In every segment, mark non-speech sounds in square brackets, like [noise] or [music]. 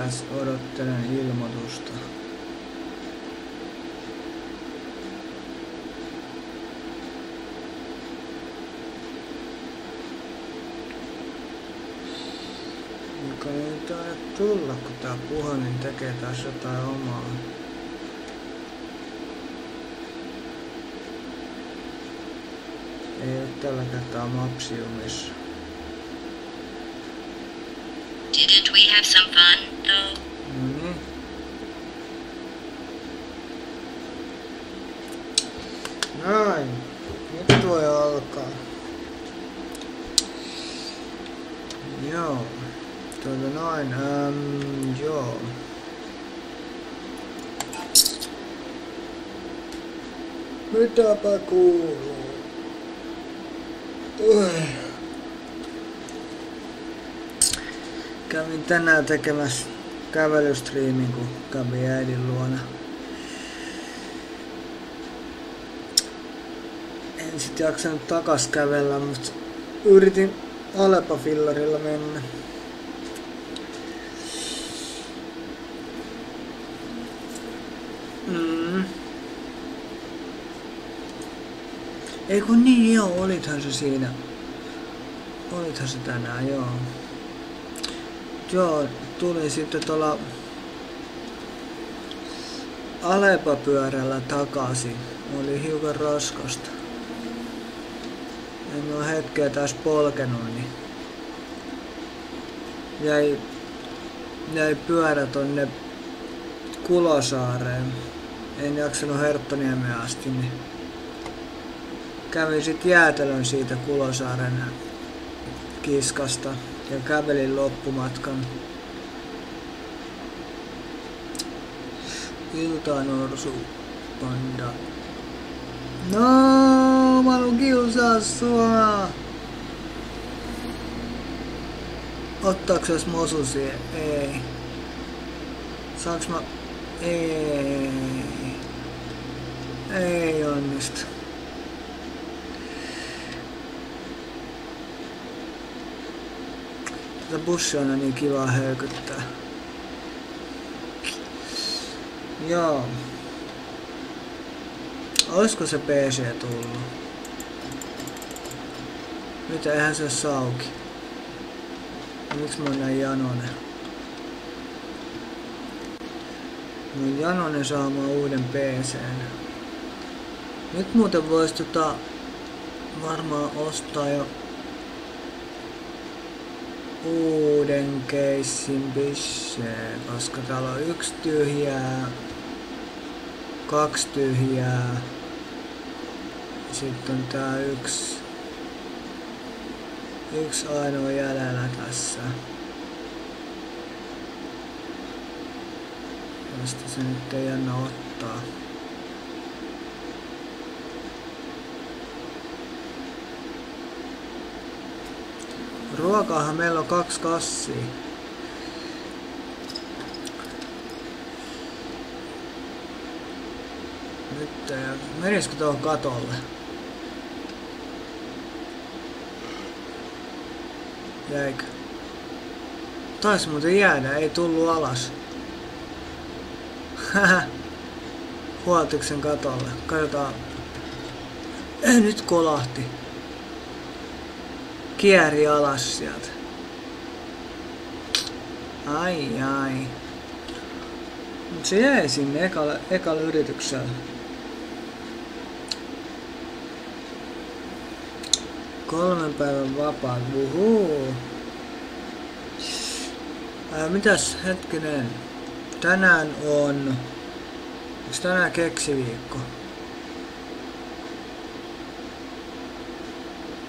Tässä odottelen ilmoitusta. Mikä ei taida tulla, kun tää puhelin tekee tässä jotain omaa. Ei ole tällä kertaa Mapsiumissa. Didn't we have some fun, though? No niin. Noin. Nyt voi alkaa. Joo. Tuota noin. Ähm, joo. Mitäpä kuuluu? Kävin tänään tekemässä kävelystriimin, kun kävin äidin luona. En sit jaksanut takas kävellä, mutta yritin Alepa-fillarilla mennä. Mm. Ei kun niin joo, olithan se siinä. Olithan se tänään, joo. Joo, tuli sitten tuolla Alepa-pyörällä takaisin. Oli hiukan raskasta. En oo hetkeä taas polkenut, niin jäi, jäi pyörä tonne Kulosaareen. En jaksanut Herttoniemeen asti, niin kävin sit jäätelön siitä Kulosaaren kiskasta ja kävelin loppumatkan. Iltanorsu panda. No, mä haluun kiusaa sua. Ottaaks jos mosusi? Ei. Saanks mä... Ei. Ei onnistu. Tätä bussia on niin kiva höykyttää. Joo. Oisko se PC tullut? Nyt eihän se saa auki. Miksi mä oon näin janonen? Mä oon janonen saamaan uuden PCn. Nyt muuten vois tota varmaan ostaa jo uuden keissin bisseen, koska täällä on yksi tyhjää, kaksi tyhjää, sitten on tää yksi, yksi ainoa jäljellä tässä. Josta se nyt ei anna ottaa. Ruokaahan meillä on kaksi kassia. Nyt ei, menisikö tuohon katolle? Jäikö? Taisi muuten jäädä, ei tullut alas. Haha. Huoltiko sen katolle? Katsotaan. Ei nyt kolahti kieri alas sieltä. Ai ai. Mut se jäi sinne ekalla, ekalla yrityksellä. Kolmen päivän vapaat, wuhuu. Ää, mitäs hetkinen? Tänään on... Onks tänään keksiviikko?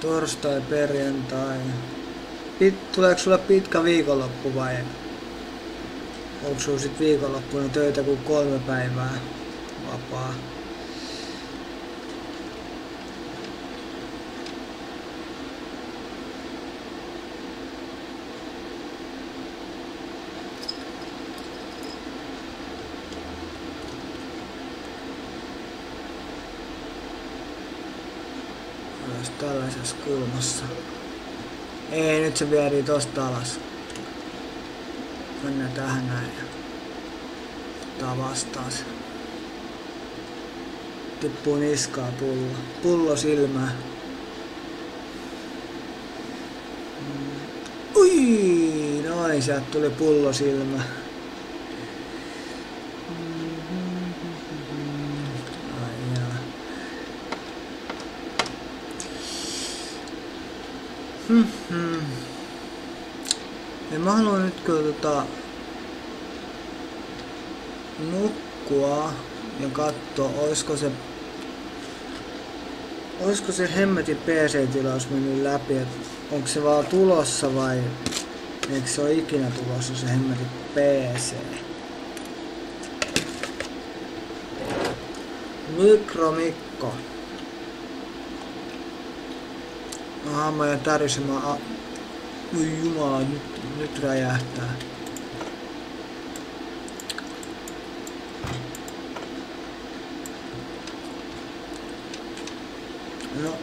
Torstai, perjantai. pit, tuleeko sulla pitkä viikonloppu vai onko sulla sit viikonloppuna töitä kuin kolme päivää vapaa? Olisi tällaisessa kulmassa. Ei, nyt se vierii tosta alas. Mennään tähän näin ottaa vastaan se. Tippuu niskaa pullo. Pullo silmää. Mm. Ui, noin, sieltä tuli pullo silmä. Ai jaa. Hmm. Ja mä haluan nyt kyllä tota nukkua ja katsoa, oisko se oisko se hemmetin PC-tilaus mennyt läpi, että onko se vaan tulossa vai eikö se ole ikinä tulossa se hemmetin PC? Mikromikko. Aha, mä jään tärisemään. Voi jumala, nyt, nyt räjähtää. No,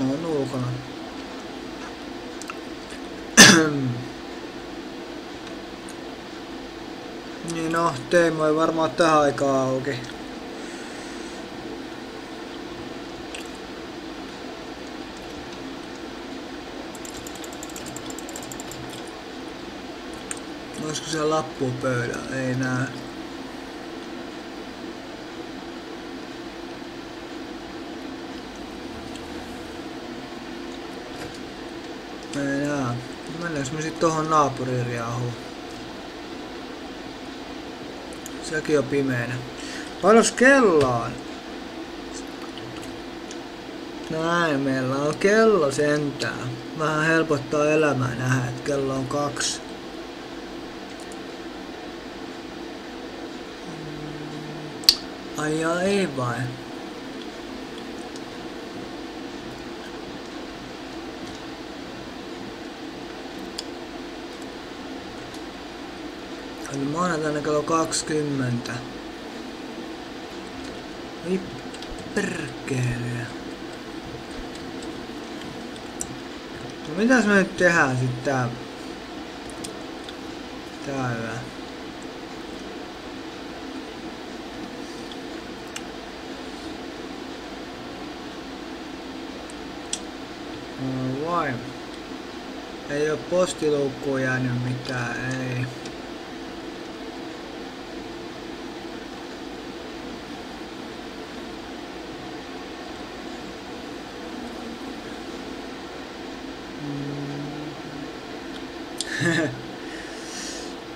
on ulkona. niin no, Teemo ei varmaan tähän aikaan auki. Olisiko siellä lappu pöydällä? Ei näe. Ei näe. Mennäänkö me sit tohon naapuriin? Sekin on pimeänä. Paljonko kello on? Näin, meillä on kello sentään. Vähän helpottaa elämää nähdä, että kello on kaksi. Ai jaa, ei vai? Eli maanantaina kello 20. Ei perkele. No mitäs me nyt tehdään sit tää... Täällä? Vai. Ei oo postiluukkuun jäänyt mitään, ei. [laughs]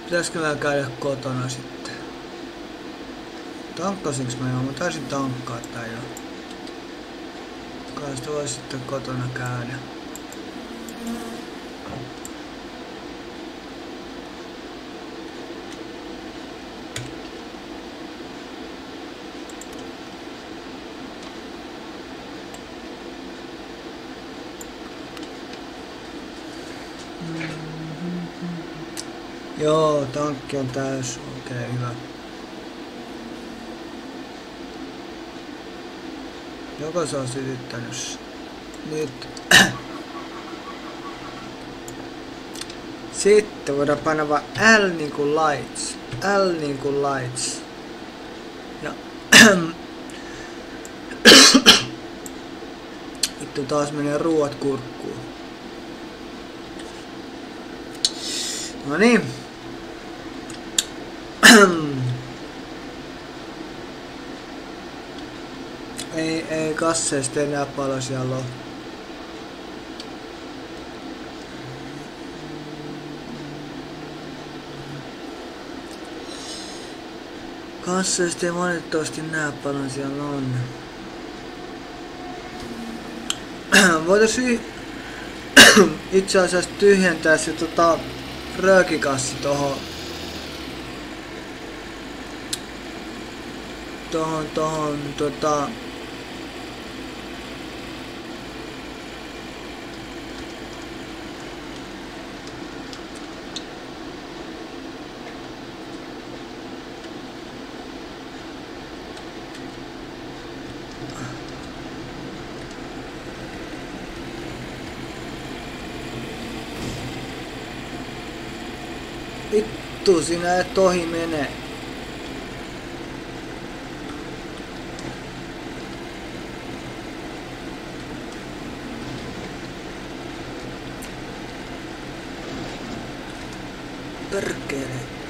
Pitäisikö mä käydä kotona sitten? Tankkasinko mä jo? Mä taisin tankkaa tää jo. Kai sitä voisi sitten kotona käydä. Joo, tankki on täys. Okei, okay, hyvä. Joko se on sytyttänyt Nyt. [clears throat] Sitten voidaan panna vaan L niinku lights. L niinku lights. Ja [clears throat] Vittu taas menee ruuat kurkkuun. No niin. ei, ei kasseista enää paljon siellä ole. Kasseista ei valitettavasti näe paljon siellä on. [clears throat] Voitaisiin [clears throat] itse asiassa tyhjentää se tota röökikassi tohon tohon tohon tota Vittu, sinä et ohi mene. Perkele.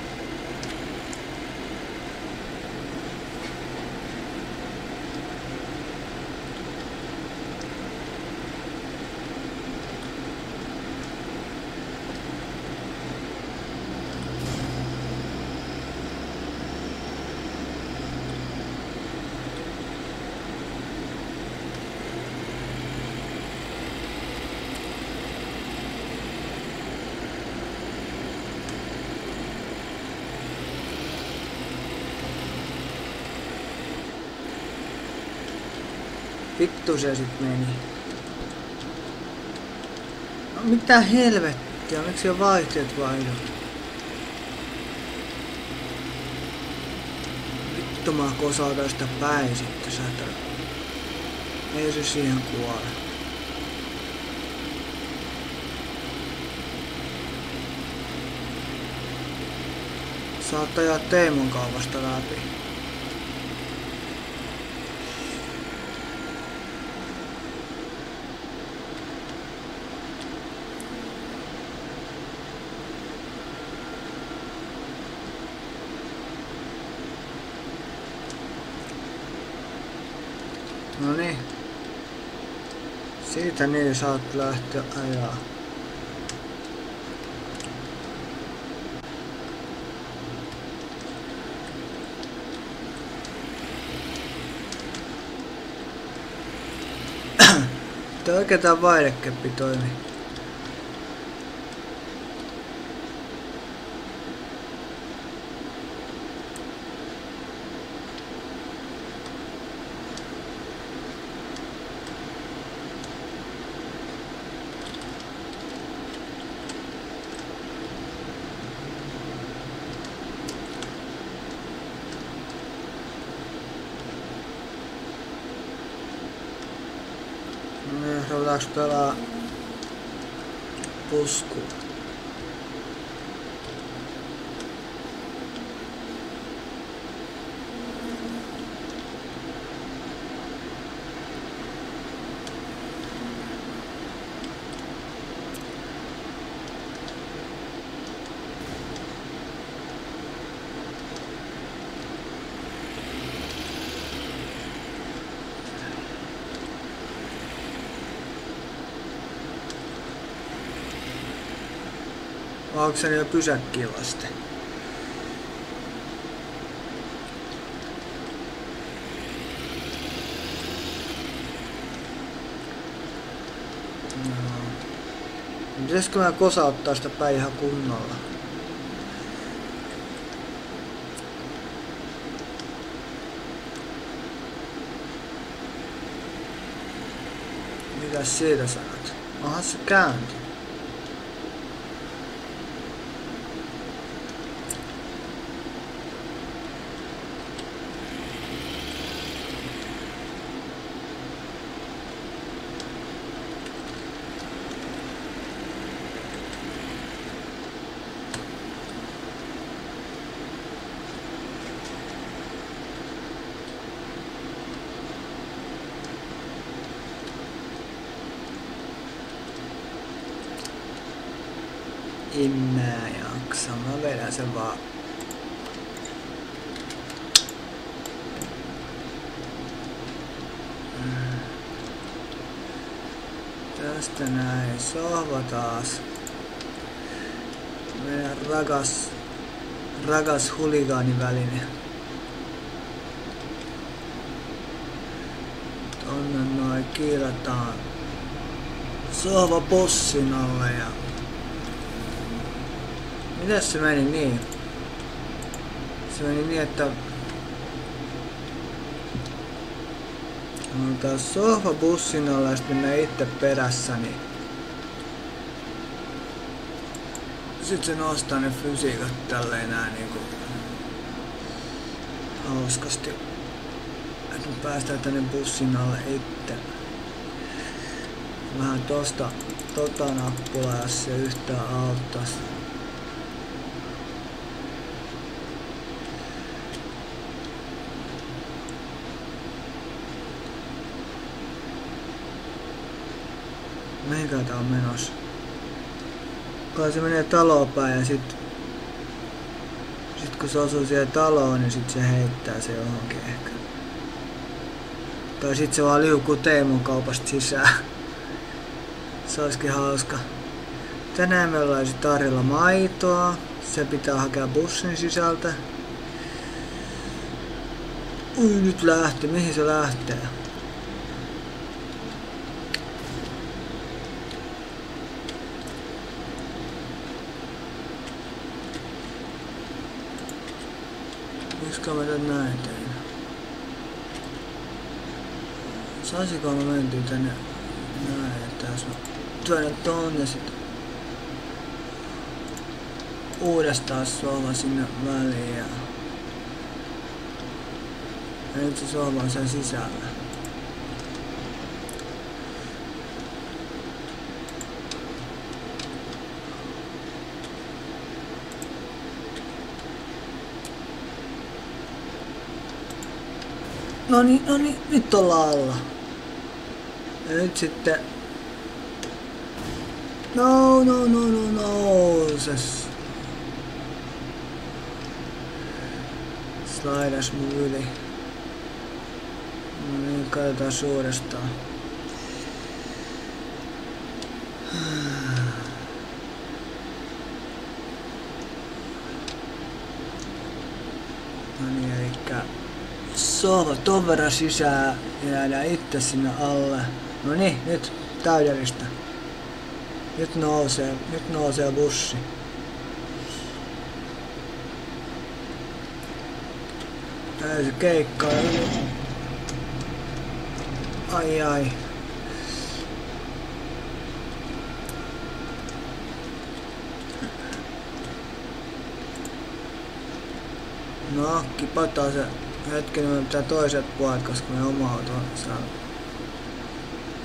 Vittu se sit meni. No mitä helvettiä, miksi jo vaihteet vaihdu? Vittu mä kosautan sitä päin sitten, satana. Ei se siihen kuole. Saattaa ajaa Teemon kaupasta läpi. No niin. Siitä niin saat lähteä ajaa. Tää oikein tää vaihdekeppi toimii. kaštela v Polsku. Se jo pysäkkiä vasten? No. Pitäisikö mä kosauttaa sitä päin ihan kunnolla? Mitä siitä sanot? Onhan se käänty. En mä jaksa. Mä vedän sen vaan. Tästä näin. Sohva taas. Meidän rakas, rakas huligaaniväline. Tonne noin kiilataan sohva bussin alle ja... Mitäs se meni niin? Se meni niin, että... Otetaan sohva bussin alle ja sitten mennään itse perässä, niin... Sitten se nostaa ne fysiikat tälleen näin niinku... Hauskasti. Että me päästään tänne bussin alle itse vähän tosta tota nappulaa, jos se yhtään auttais. Mihinkä tää on menossa? Kai se menee taloon päin ja sit... Sit kun se osuu siihen taloon, niin sit se heittää se johonkin ehkä. Tai sit se vaan liukuu Teemun kaupasta sisään. Se olisikin hauska. Tänään meillä olisi tarjolla maitoa. Se pitää hakea bussin sisältä. Ui, nyt lähti. Mihin se lähtee? Tän näin tein? Saisiko mä mentyä tänne näin, että jos mä työnnän tonne sit uudestaan sohva sinne väliin ja... Ja nyt se sohva on sen sisällä. No niin, no niin, nyt ollaan alla. Ja nyt sitten... No, no, no, no, no, se... Slaidas mun yli. No niin, katsotaan uudestaan. [sighs] No niin, elikkä sohva ton verran sisään ja jäädään itse sinne alle. No niin, nyt täydellistä. Nyt nousee, nyt nousee bussi. Täysi keikka. Ai ai. No, kipataan se hetken, me pitää toiset puolet, koska me oma auto on siellä.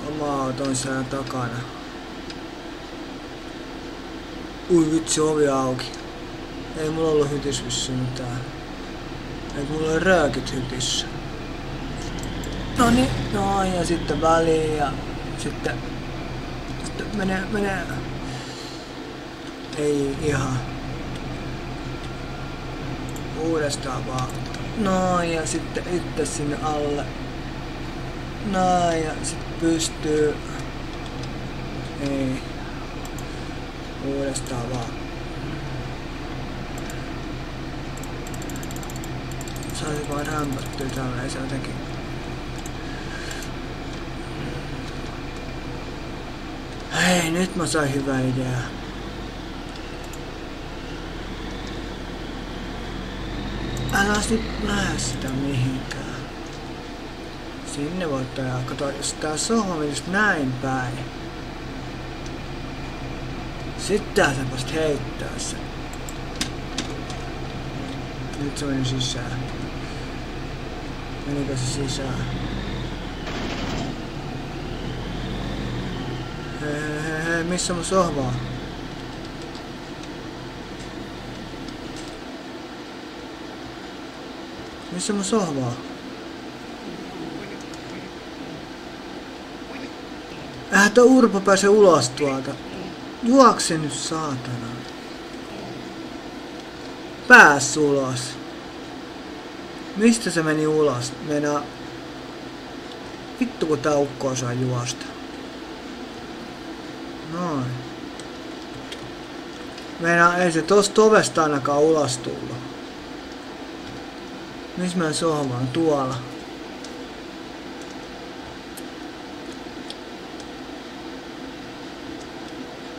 Oma auto on siellä takana. Ui vitsi, ovi auki. Ei mulla ollut hytis vissi mitään. Ei mulla oli röökit hytissä. No niin, no ja sitten väliin ja sitten, sitten menee, menee. Ei ihan. Uudestaan vaan. No ja sitten itse sinne alle. No ja sitten pystyy. Ei. Uudestaan vaan. Saisi vaan hämpättyä tälleen se jotenkin. Hei, nyt mä sain hyvä idea. Älä lähde sitä mihinkään. Sinne voit ajaa. Kato, jos tää sohva menisi näin päin. Sitten sä vasta heittää sen. Nyt se meni sisään. Menikö se sisään? Hei, hei, hei, missä mun sohva on? Missä mun sohva on? Äh, tää Urpo pääsee ulos tuolta. Juokse nyt saatana. Pääs ulos. Mistä se meni ulos? Meinaa... Vittu kun tää ukko osaa juosta. Noin. Meinaa ei se tosta ovesta ainakaan ulos tullut. Missä mä on? Tuolla.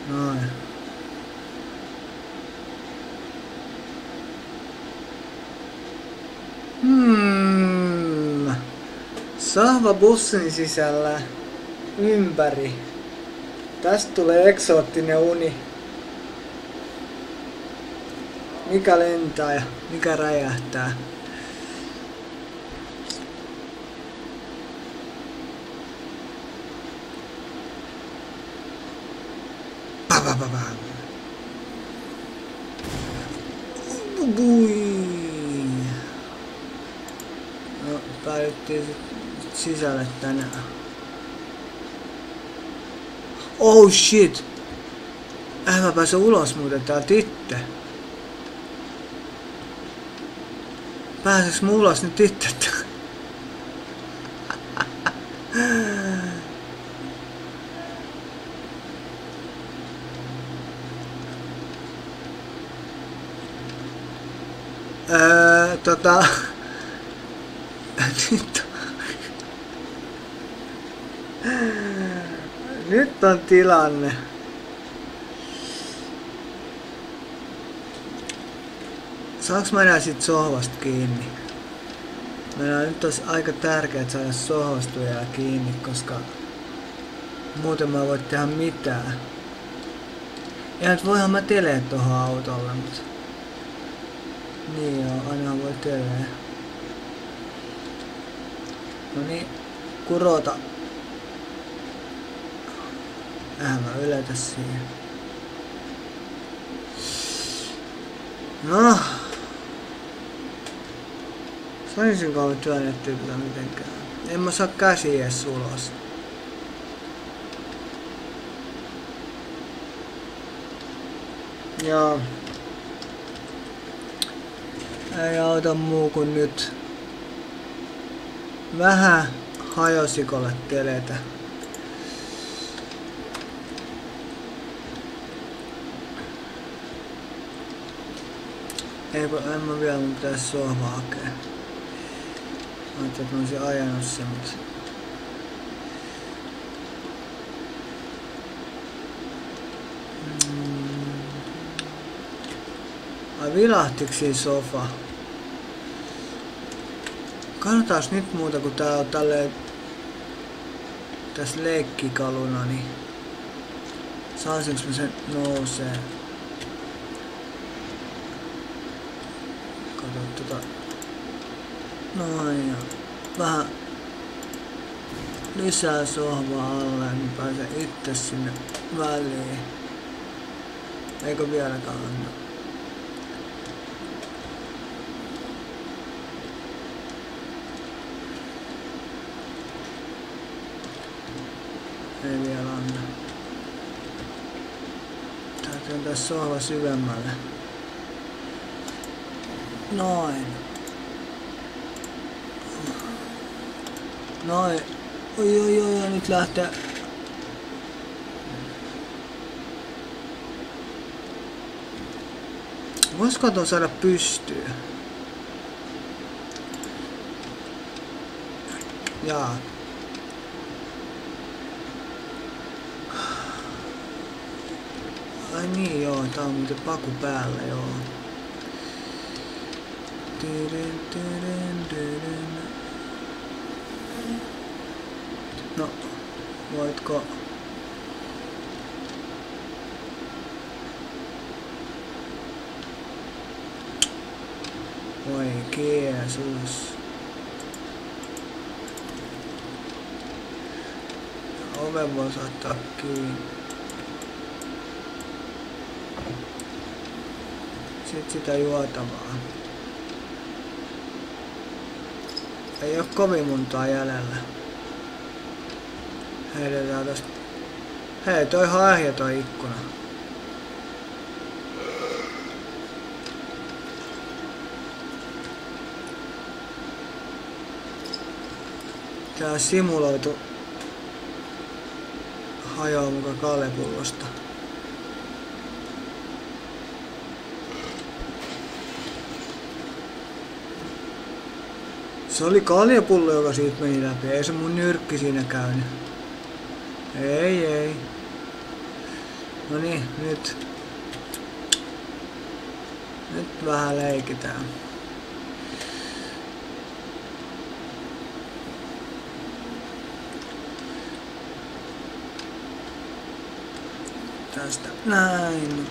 Noin. Hmm. Sahva bussin sisällä ympäri. Tästä tulee eksoottinen uni. Mikä lentää ja mikä räjähtää. Bui. No, päädyttiin sisälle tänään. Oh shit! Äh, mä pääsen ulos muuten täältä itse. Pääseks mä ulos nyt itse? öö, tota... Nyt Nyt on tilanne. Saanko mä enää sit sohvasta kiinni? Meillä nyt olisi aika tärkeää saada sohvasta kiinni, koska muuten mä voin tehdä mitään. Ja nyt voihan mä telee tohon autolle, mutta... Niin joo, aina voi telee. No niin, kurota Vähän mä yletä siihen. No. Saisinko mä työnnettyä tätä mitenkään? En mä saa käsiä edes ulos. Joo. Ei auta muu kuin nyt vähän hajosikolle teletä. Ei kun en mä vielä, mun pitäis sohva hakea. Mä ajattelin, että mä olisin ajanut sen, mutta... Mm. Ai vilahtiks siinä sofa? Kannattaas nyt muuta, kun tää on tälleen tässä leikkikaluna, niin saisinko mä sen nousee? Kato tota... Noin vähän lisää sohvaa alle, niin pääsen itse sinne väliin. Eikö vieläkään anna? Ei vielä anna. Täytyy antaa sohva syvemmälle. Noin. Noin. Oi oi oi, oi nyt lähtee. Voisiko ton saada pystyyn? Jaa. Ai niin joo, tää on muuten paku päällä joo. Tidin, tidin, tidin. No, voitko... Voi Jeesus. Oven voisi ottaa kiinni. Sitten sitä juotavaa. Ei oo kovin montaa jäljellä. Heitetään tästä. Hei, toi ihan toi ikkuna. Tää on simuloitu hajoaa muka kalepullosta. Se oli kaljapullo, joka siitä meni läpi. Ei se mun nyrkki siinä käynyt. Ei, ei. No niin, nyt. Nyt vähän leikitään. Tästä näin.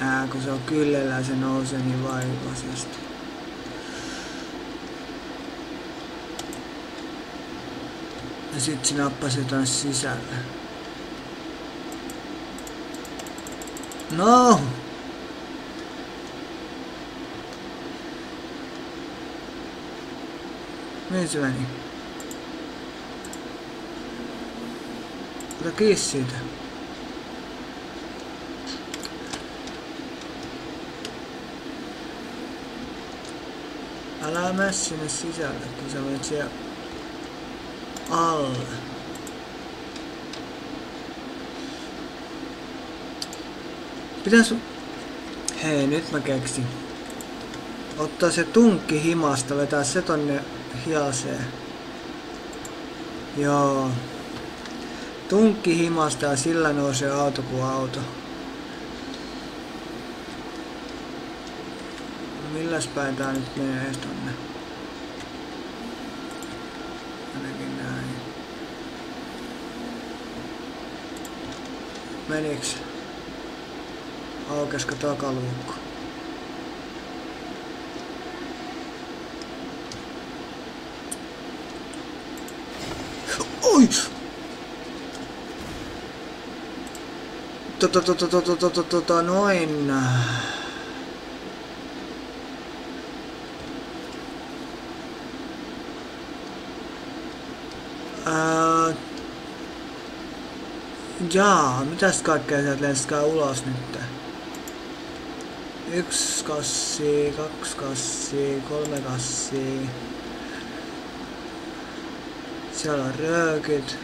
Ää, kun se on kyllellä se nousee niin vaivaisesti. Ja sit se nappasi jotain sisälle. No! Mihin se meni? Ota kiinni siitä. Älä mene sinne sisälle, alle. Pitäis... Hei, nyt mä keksin. Ottaa se tunkki himasta, vetää se tonne hiaseen. Joo. Tunkki himasta ja sillä nousee auto kuin auto. Milläs päin tää nyt menee tonne? Ainakin näin. Meniks? Aukesko takaluukku? Oi! Tota, tota, tota, tota, tota, noin. Ää, jaa, mitäs kaikkea sieltä lenskää ulos nyt? Yksi kassi, kaksi kassi, kolme kassi. Siellä on röökyt.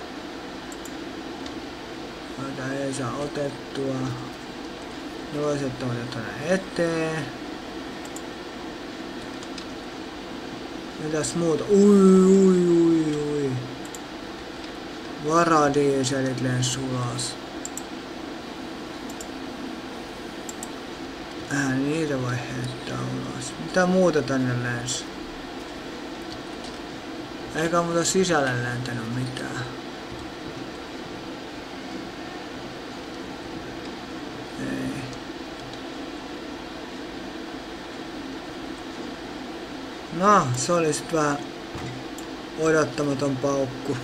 Joita ei saa otettua. Ne voisi ottaa tonne eteen. Mitäs muuta? Ui, ui, ui. Varadieselit lensi ulos. Eihän niitä voi heittää ulos. Mitä muuta tänne lensi? Eikä muuta sisälle lentänyt mitään. No, se oli sit vähän odottamaton paukku.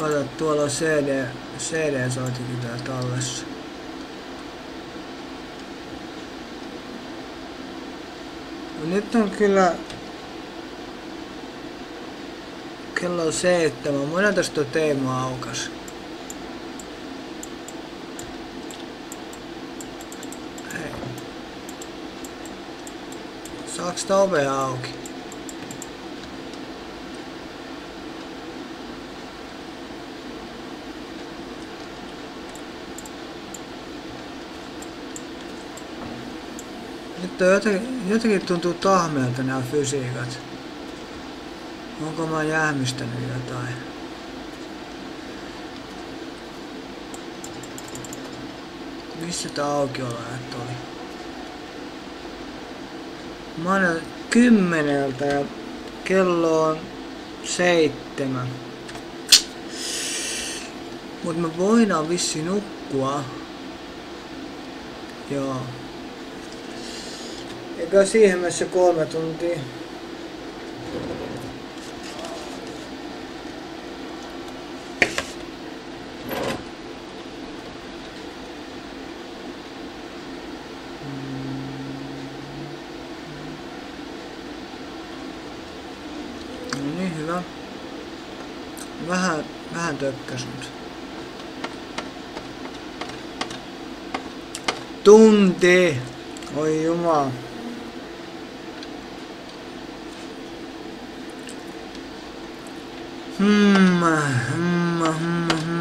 Kato, tuolla on CD, CD-soitikin täällä tallessa. No nyt on kyllä kello on seitsemän. Monen tästä teema aukas. Hei. Saaks tää ovea auki? On jotenkin, jotenkin tuntuu tahmeelta nämä fysiikat. Onko mä jäämystänyt jotain? Missä tää aukioloajat oli? Mä oon kymmeneltä ja kello on seitsemän. Mut me voidaan vissi nukkua. Joo. Eikä siihen mennessä kolme tuntia. No niin, hyvä. Vähän, vähän. Tunti! Oi jumala. Hmm, hmm, hmm, hmm.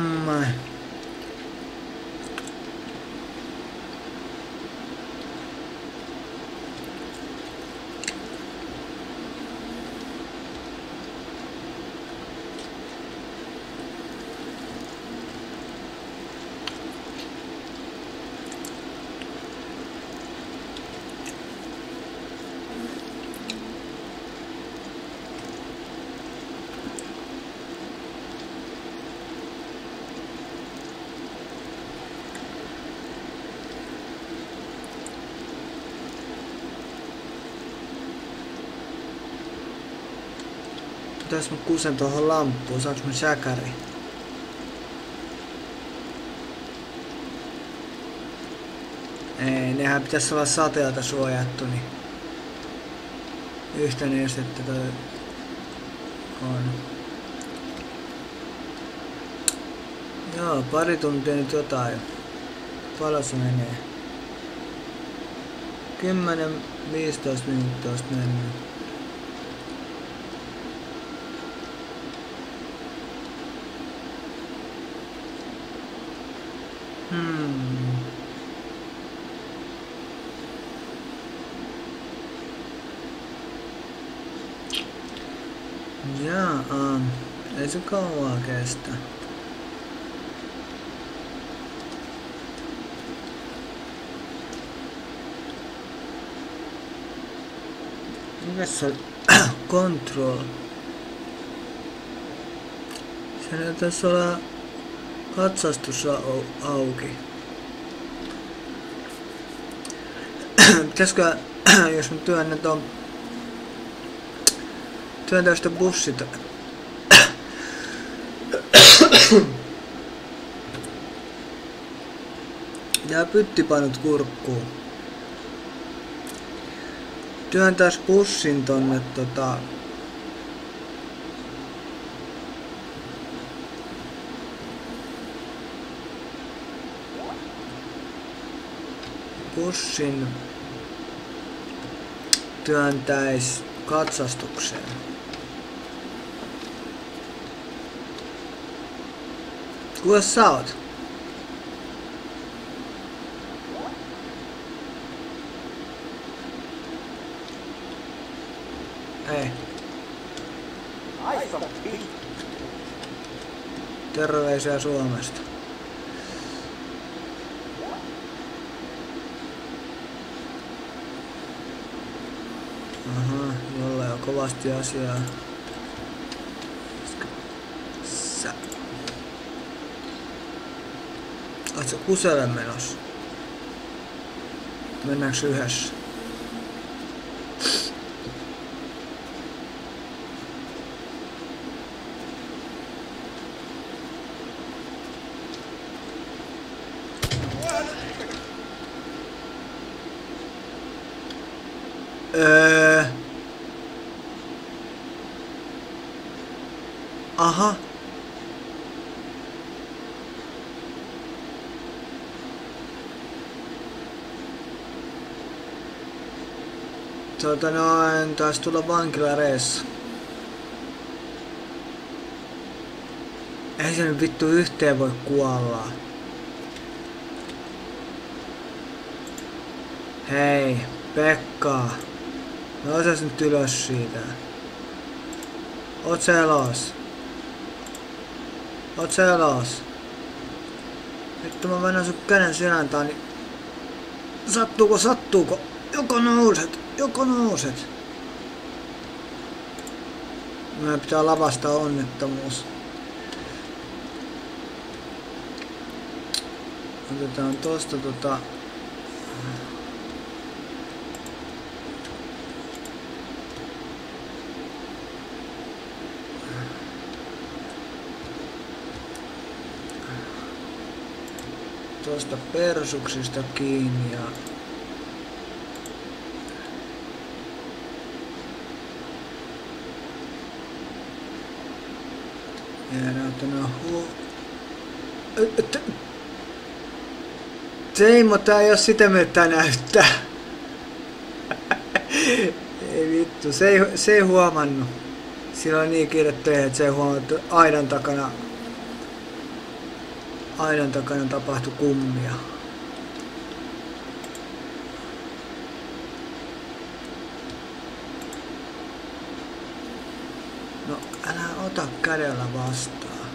Mitäs mä kusen tuohon lamppuun? Saanko mä säkäri? Ei, nehän pitäisi olla sateelta suojattu, niin yhtä nestettä toi on. Joo, pari tuntia nyt jotain. Paljon se menee? 10-15 minuuttia olisi Hmm. Jaa, ei se kauaa kestä. Mikäs se oli? Control. Se näyttäisi olla katsastus au- auki. Pitäisikö, jos mä työnnän ton työntää sitä bussit. Jää pyttipainot kurkkuun. Työntäis bussin tonne tota... Bussin työntäis katsastukseen. Kuka sä oot? Ei. Terveisiä Suomesta. Aha, jolla on kovasti asiaa. Sä. Oot sä kuselle menossa? Mennäänkö yhdessä? Öö... Aha. Tota noin, taisi tulla vankilareissa. Ei se nyt vittu yhteen voi kuolla. Hei, Pekka. Nousas nyt ylös siitä. Oot sä elos? Oot sä elos? Vittu mä mennään sun käden taa, niin... Sattuuko, sattuuko? Joko nouset? Joko nouset? Meidän pitää lavasta onnettomuus. Otetaan tosta tota... Tuosta persuksista kiinni ja Jäädään tänne hu... T- Teimo, tää ei oo sitä miltä näyttää. [laughs] ei vittu, se ei, se ei huomannut. Sillä on niin kiire töihin, että se ei huomannut, aidan takana aidan takana tapahtui kummia. No älä ota kädellä vastaan.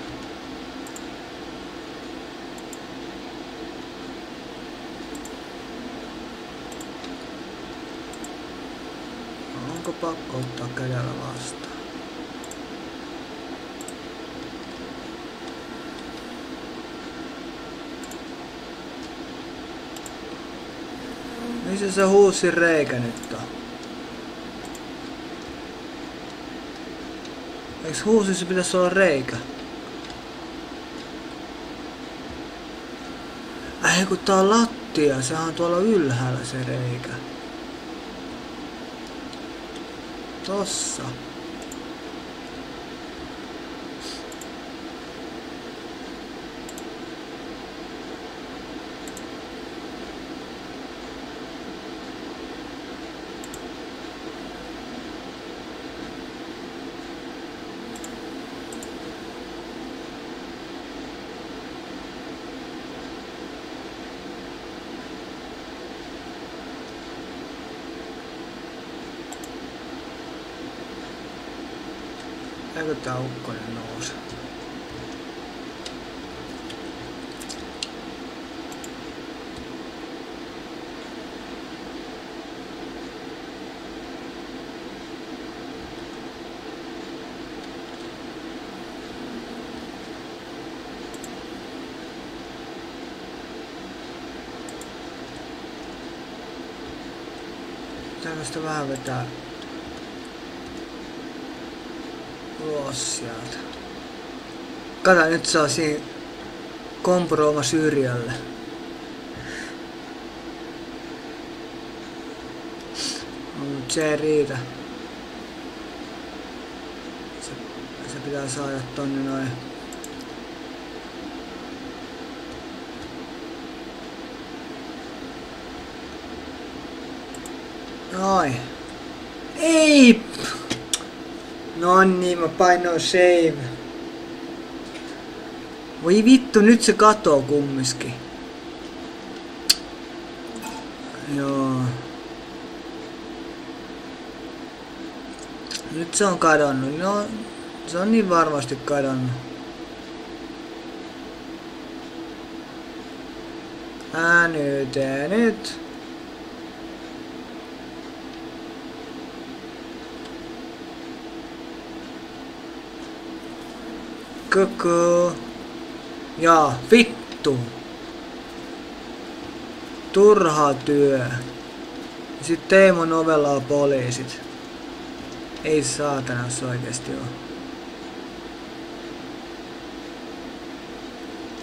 Onko pakko ottaa kädellä vastaan? Missä se huusin reikä nyt on? Eiks huusissa pitäisi olla reikä? Ei kun tää on lattia, sehän on tuolla ylhäällä se reikä. Tossa. Eikö tää ukkonen nouse? Pitääkö sitä vähän vetää ulos sieltä? Kato, nyt saa siinä komprooma syrjälle. No, mut se ei riitä. Se, se pitää saada tonne noin. Noin. Ei! No niin, mä painoin save. Voi vittu, nyt se katoo kumminkin. Joo. Nyt se on kadonnut. No, se on niin varmasti kadonnut. Ää, nyt, Koko. Ja vittu. Turha työ. Sitten Teemo novellaa poliisit. Ei saatana, jos oikeesti oo.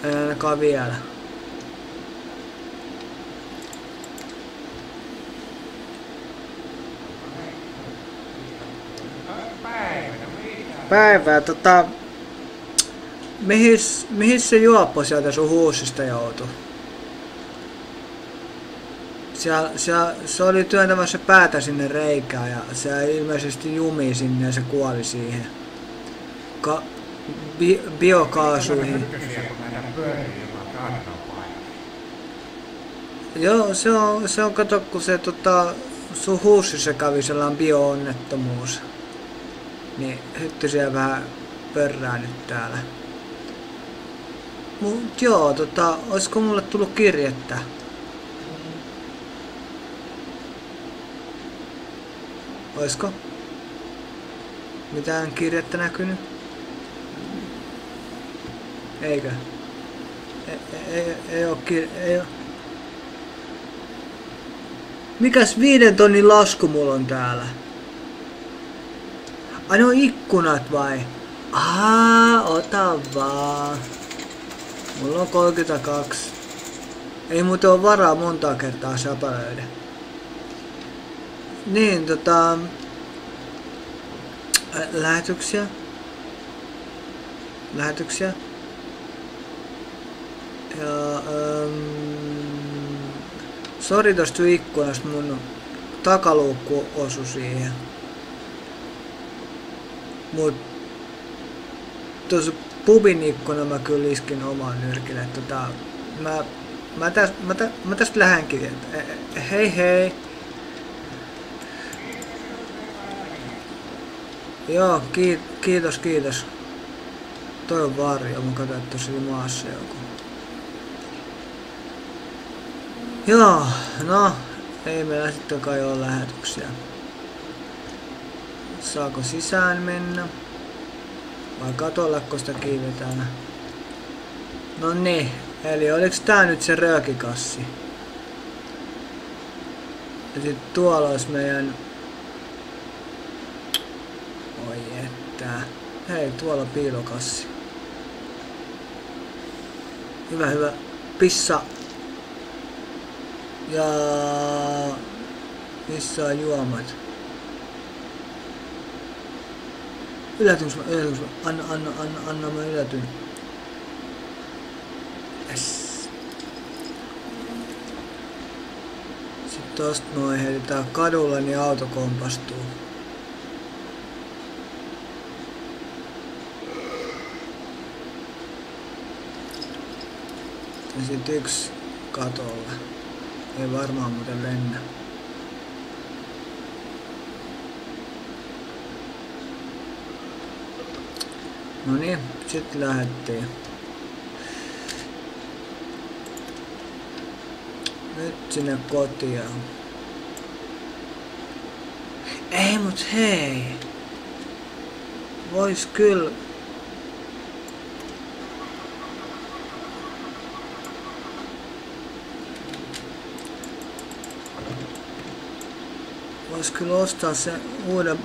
Ei ainakaan vielä. Päivää, tota... Mihin, mihin se juoppo sieltä sun huusista joutui? Siellä, siellä, se oli työntämässä päätä sinne reikään ja se ilmeisesti jumi sinne ja se kuoli siihen. Ka, bi, biokaasuihin. Joo, se on, se on kato, kun se tota, sun huussissa kävi sellainen bio-onnettomuus. Niin hytty siellä vähän pörrää nyt täällä. Mut joo, tota, olisiko mulle tullut kirjettä? Oisko? Mitään kirjettä näkynyt? Eikö? Ei, ei, ei oo kir... Ei oo. Mikäs viiden tonnin lasku mulla on täällä? Ai ikkunat vai? Aa, ota vaan. Mulla on 32. Ei muuten ole varaa montaa kertaa säpälöidä. Niin, tota... Lähetyksiä. Lähetyksiä. Ja... Ähm, sori tosta ikkunasta, mun takaluukku osu siihen. Mut tuossa pubin ikkuna mä kyllä iskin omaan nyrkille. Tota, mä, mä, täs, mä, tä, mä tästä lähdenkin. E- e- hei hei. Joo, ki, kiitos, kiitos. Toi on varjo, mä katsoin, että oli maassa joku. Joo, no, ei meillä sitten kai ole lähetyksiä. Saako sisään mennä? Vai katollako sitä kiivetään? No niin, eli oliks tää nyt se röökikassi? Ja sit tuolla olisi meidän... Oi että... Hei, tuolla piilokassi. Hyvä, hyvä. Pissa. Ja... On juomat? Yllätyks mä. Anna, anna, anna, anna mä yllätyn. Yes. Sitten tosta noin heitetään kadulle, niin auto kompastuu. Ja sit yksi katolle. Ei varmaan muuten lennä. No niin, sit lähettiin. Nyt sinne kotiin. Ei mut hei. Vois kyllä Vois kyllä ostaa se uuden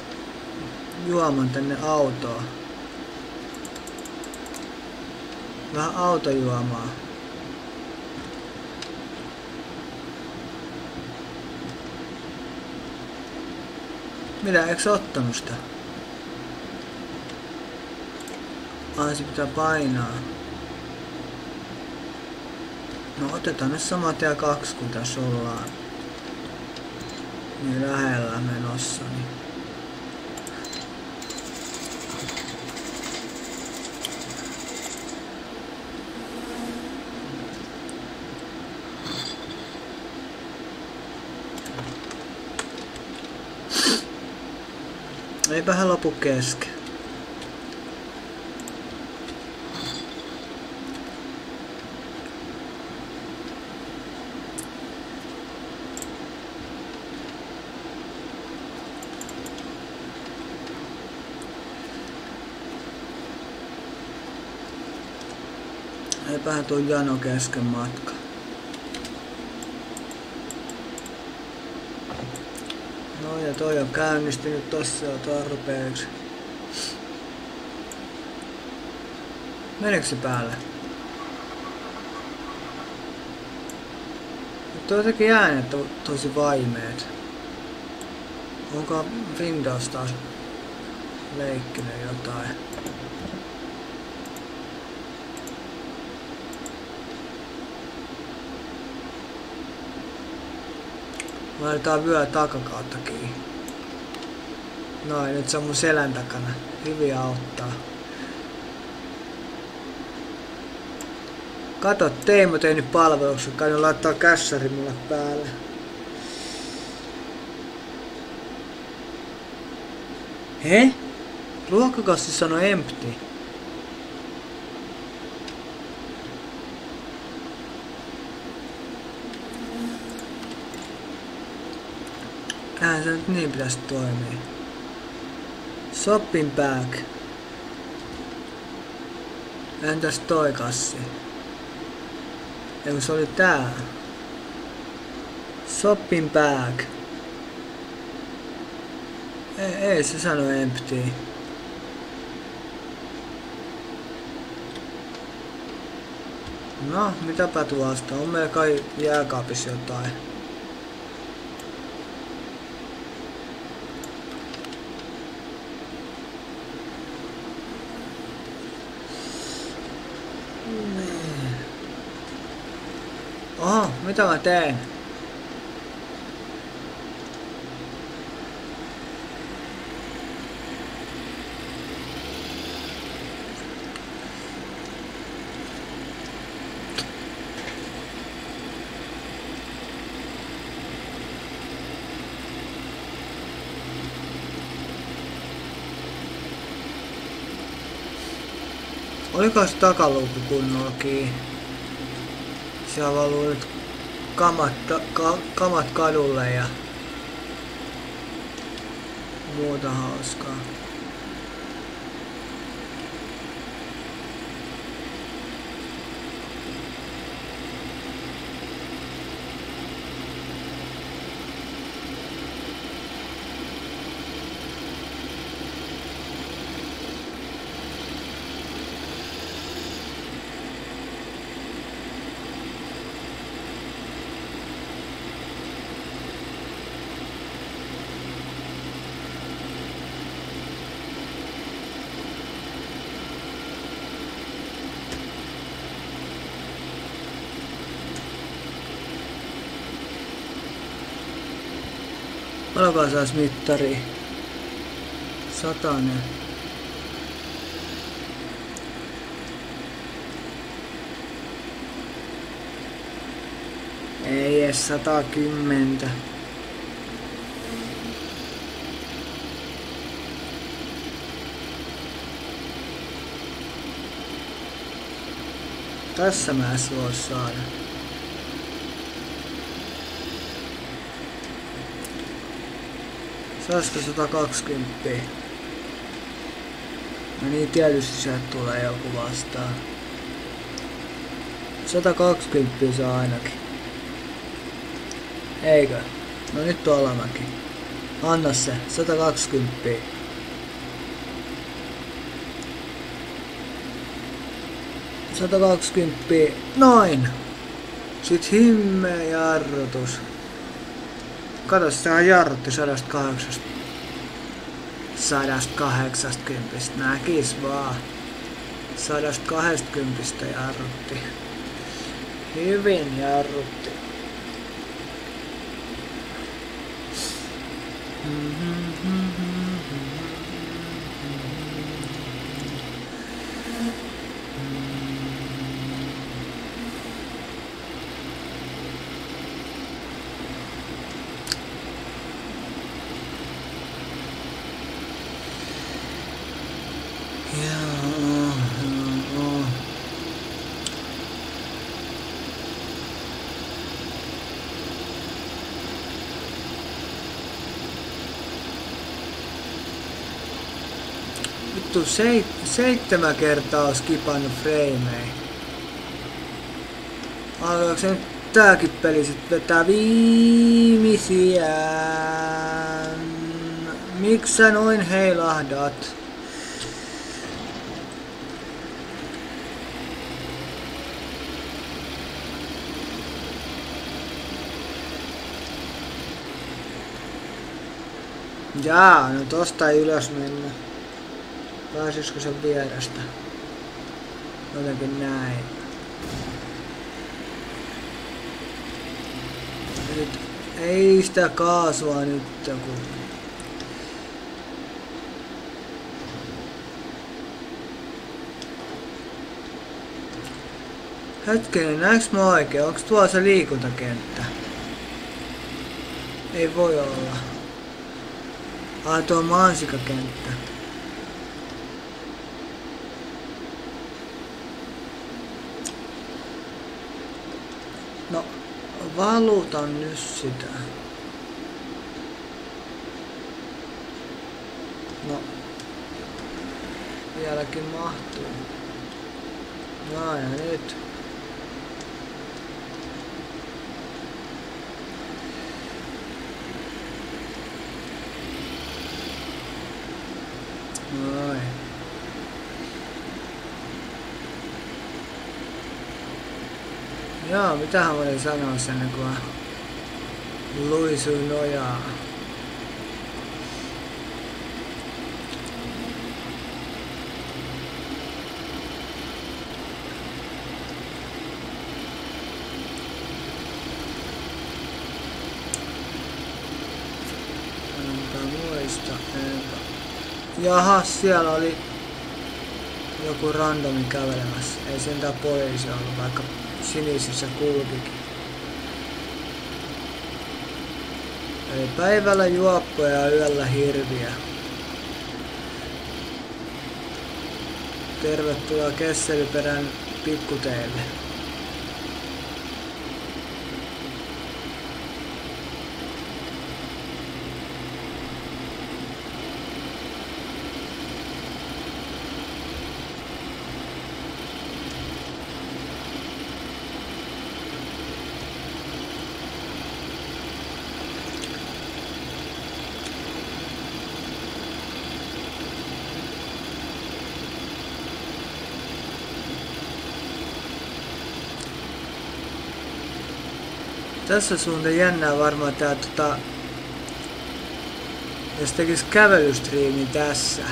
juoman tänne autoon. Vähän autojuomaa. Mitä, eikö ottanut sitä? Ai se pitää painaa. No otetaan nyt sama tää kaksi kun tässä ollaan. Niin lähellä menossa. Niin. Eipähän lopu kesken. Eipähän tuo jano kesken matka. No ja toi on käynnistynyt tossa jo tarpeeksi. Meneekö se päälle? Mutta on jotenkin äänet to, tosi vaimeet. Onko Windows taas leikkinyt jotain? Laitetaan vyö takakautta kiinni. Noin, nyt se on mun selän takana. Hyviä auttaa. Kato, Teimo tehnyt palveluksen. Kai laittaa kässäri mulle päälle. He? Ruokakassi sanoi empty. Eihän se nyt niin pitäisi toimia. Shopping bag. Entäs toi kassi? Eikö se oli tää? Shopping bag. Ei, ei se sano empty. No, mitäpä tuosta? On meillä kai jääkaapissa jotain. Oho, mitä mä teen? Oliko se takaluukku kunnolla kiinni? Siellä valuu nyt kamat, ka, kamat kadulle ja muuta hauskaa. Paljonko saas mittari? Satanen. Ei edes 110. Tässä mä edes vois saada. Saisiko 120? No niin, tietysti sieltä tulee joku vastaan. 120 saa ainakin. Eikö? No nyt tuolla mäkin. Anna se, 120. Sata kaksikymmentä. Noin. Sit himmeä jarrutus. Kato, sehän jarrutti sadasta kahdeksasta. Sadasta kahdeksastkymppistä. Näkis vaan. Sadasta kahdestakymppistä jarrutti. Hyvin jarrutti. Joo, joo. Vittu seit, seitsemän kertaa skipannut freimei. Alkaako se nyt tääkin peli sit vetää viimeisiä? Miksi sä noin heilahdat? Jaa, no tosta ei ylös mennä. Pääsisikö sen vierestä? Jotenkin näin. Nyt ei sitä kaasua nyt kun... Hetkinen, näeks mä oikein? Onks tuolla se liikuntakenttä? Ei voi olla. Ai tuo mansikakenttä. No, valutan nyt sitä. No, vieläkin mahtuu. No ja nyt. Noin. Joo, mitähän mä sanoa sen, kun mä luisuin nojaa. Jaha, siellä oli joku randomi kävelemässä. Ei sentään poliisi ollut, vaikka sinisissä kulkikin. Eli päivällä juoppoja ja yöllä hirviä. Tervetuloa Kesseliperän pikkuteille. Tässä suuntaan jännää varmaan tää tota... Jos tekis kävelystriimi tässä.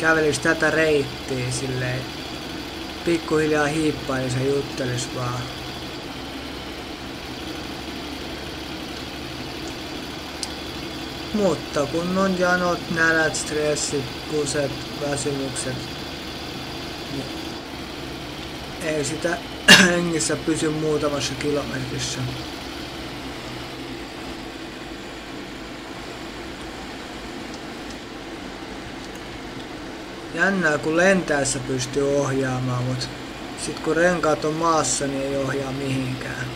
Kävelis tätä reittiä silleen. Pikkuhiljaa hiippailis ja juttelis vaan. Mutta kun on janot, nälät, stressit, kuset, väsymykset, niin ei sitä hengissä pysy muutamassa kilometrissä. Jännää kun lentäessä pystyy ohjaamaan, mutta sit kun renkaat on maassa, niin ei ohjaa mihinkään.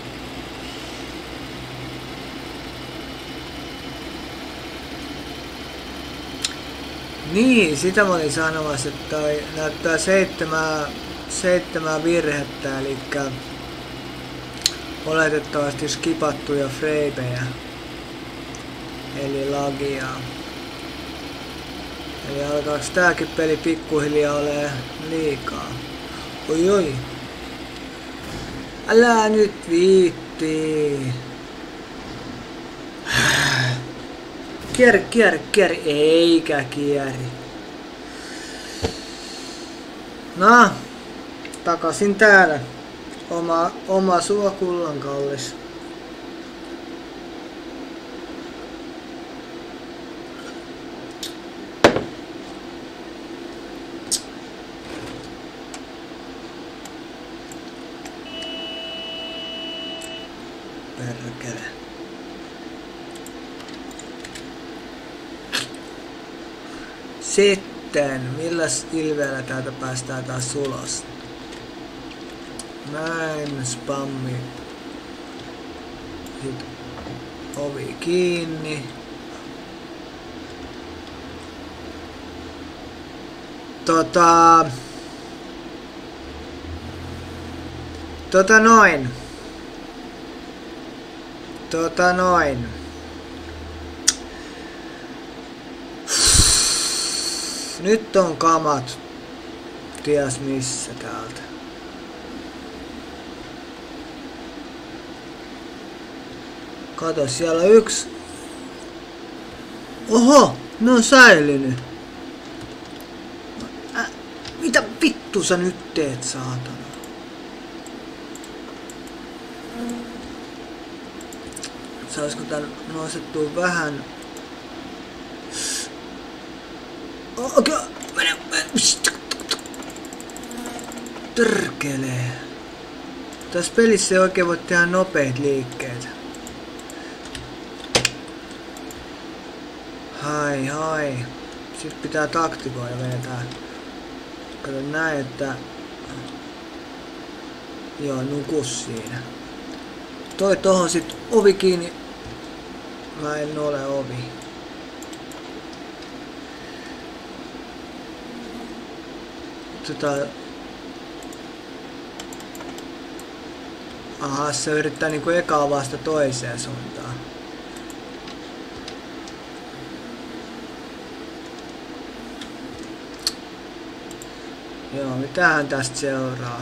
Niin, sitä mä olin sanomassa, että näyttää seitsemää, seitsemää virhettä, eli oletettavasti skipattuja freibejä, eli lagia. Eli alkaaks tääkin peli pikkuhiljaa ole liikaa? Oi oi. Älä nyt viitti. Kierri, kierri, kierri. Eikä kierri. No, takaisin täällä. Oma, oma sua kullan kallis. Perkele. Sitten, milläs ilveellä täältä päästään taas ulos? Näin, spammi. Sitten ovi kiinni. Tota... Tota noin. Tota noin. Nyt on kamat. Ties missä täältä. Kato, siellä on yksi. Oho, ne on säilynyt. Ä, mitä vittu sä nyt teet, saatana? Saisiko tän nostettua vähän Okei, mene, mene. Törkelee. Tässä pelissä ei oikein voi tehdä nopeita liikkeitä. Hai, hai. Sitten pitää taktikoida vetää. Kato näin, että... Joo, nukus siinä. Toi tohon sit ovi kiinni. Mä en ole ovi. Tota... Aha, se yrittää niinku ekaa vasta toiseen suuntaan. Joo, mitähän tästä seuraa?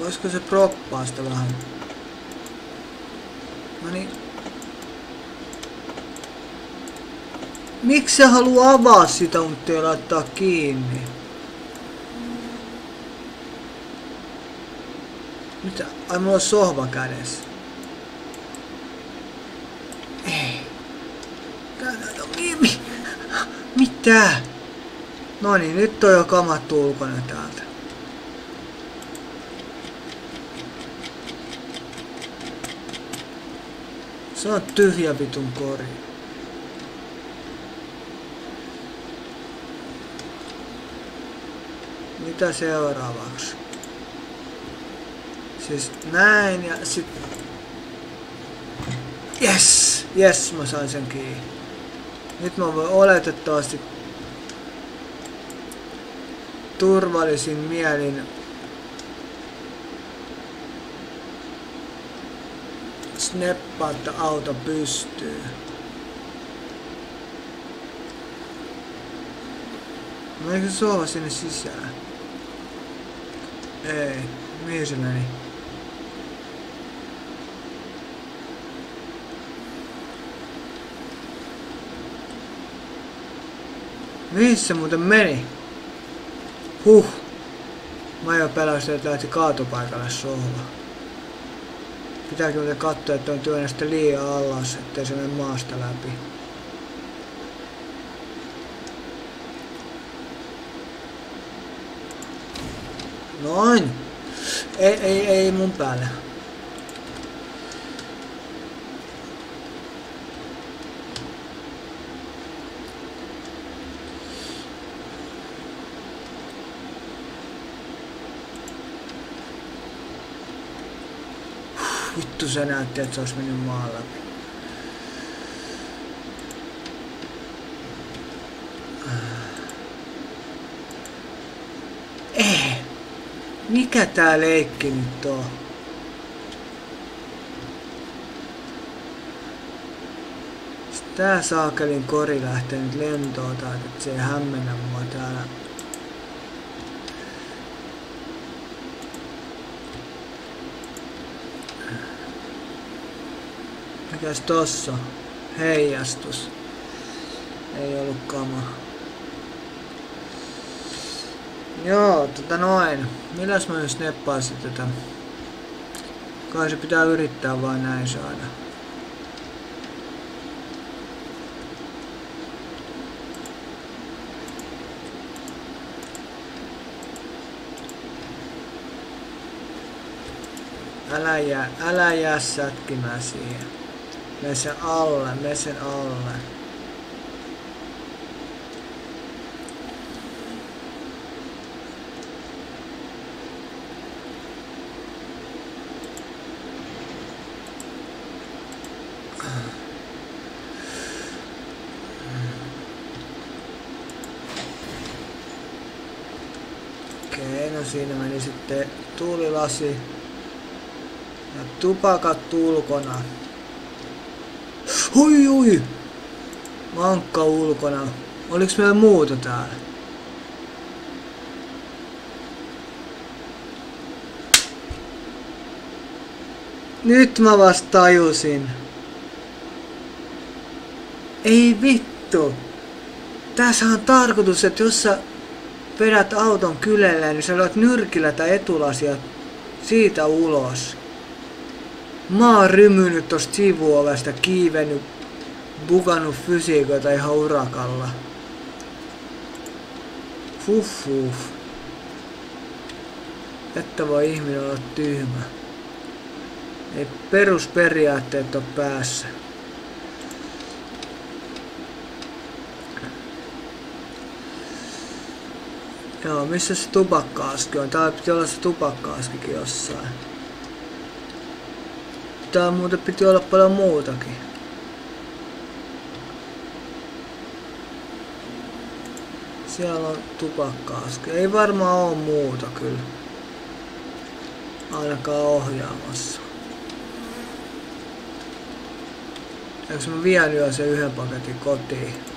Voisiko se proppaa sitä vähän? No niin. Miksi se haluaa avaa sitä, mutta ei laittaa kiinni? Mitä? Ai mulla on sohva kädessä. Ei. Mi, [laughs] mitä? No niin, nyt on jo kamat ulkona täältä. Se on tyhjä vitun kori. Mitä seuraavaksi? Siis näin ja sit... Yes! Yes, mä sain sen kiinni. Nyt mä voin oletettavasti turvallisin mielin sneppaa, että auto pystyy. Menikö se sohva sinne sisään? Ei. Mihin se meni? Mihin se muuten meni? Huh. Mä jo pelästyin, että lähti kaatopaikalle sohva. Pitääkin muuten katsoa, että on työnnä sitä liian alas, ettei se mene maasta läpi. Noin. Ei, ei, ei mun päälle. Vittu se näytti, että se olisi mennyt maan läpi. Eh. Mikä tää leikki nyt on? Tää saakelin kori lähtee nyt lentoon tai että se ei hämmennä mua täällä. Mikäs tossa? Heijastus. Ei ollut kama. Joo, tota noin. Milläs mä nyt snappaisin tätä? Kai se pitää yrittää vaan näin saada. Älä jää, älä jää sätkimään siihen. Mene sen alle, mene sen alle. Okei, no siinä meni sitten tuulilasi. Ja tupakat ulkona. Hui hui! Mankka ulkona. Oliks meillä muuta täällä? Nyt mä vasta tajusin. Ei vittu. Tässä on tarkoitus, että jos sä vedät auton kylelle, niin sä löydät nyrkillä tai etulasia siitä ulos. Mä oon rymynyt tosta sivuovesta, kiivennyt, bugannut fysiikoita ihan urakalla. Että voi ihminen olla tyhmä. Ei perusperiaatteet ole päässä. Joo, missä se tupakkaaski on? Täällä piti olla se tupakkaaskikin jossain. Täällä muuten piti olla paljon muutakin. Siellä on tupakkaaski. Ei varmaan oo muuta kyllä. Ainakaan ohjaamassa. Eikö mä vien jo sen yhden paketin kotiin?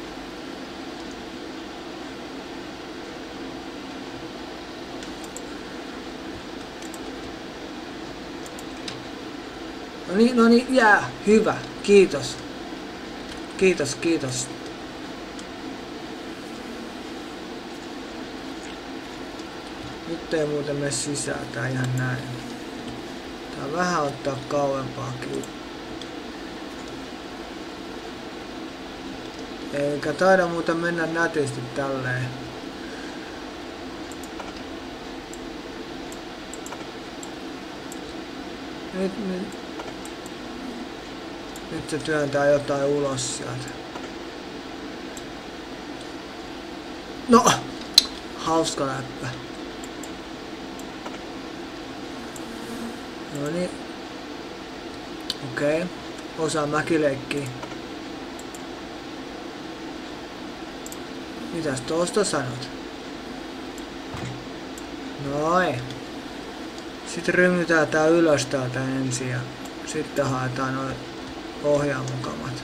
Niin, no niin, jää, hyvä, kiitos. Kiitos, kiitos. Nyt ei muuten mene sisään, tää ihan näin. Tää vähän ottaa kauempaakin. Eikä taida muuten mennä nätisti tälleen. Nyt, nyt. Nyt se työntää jotain ulos sieltä. No! Hauska läppä. No niin. Okei. Okay. Osaa mäkileikkiä. Mitäs tuosta sanot? Noin. Sitten ryngytään tää ylös täältä ensin ja sitten haetaan noin pohjaa mukavat.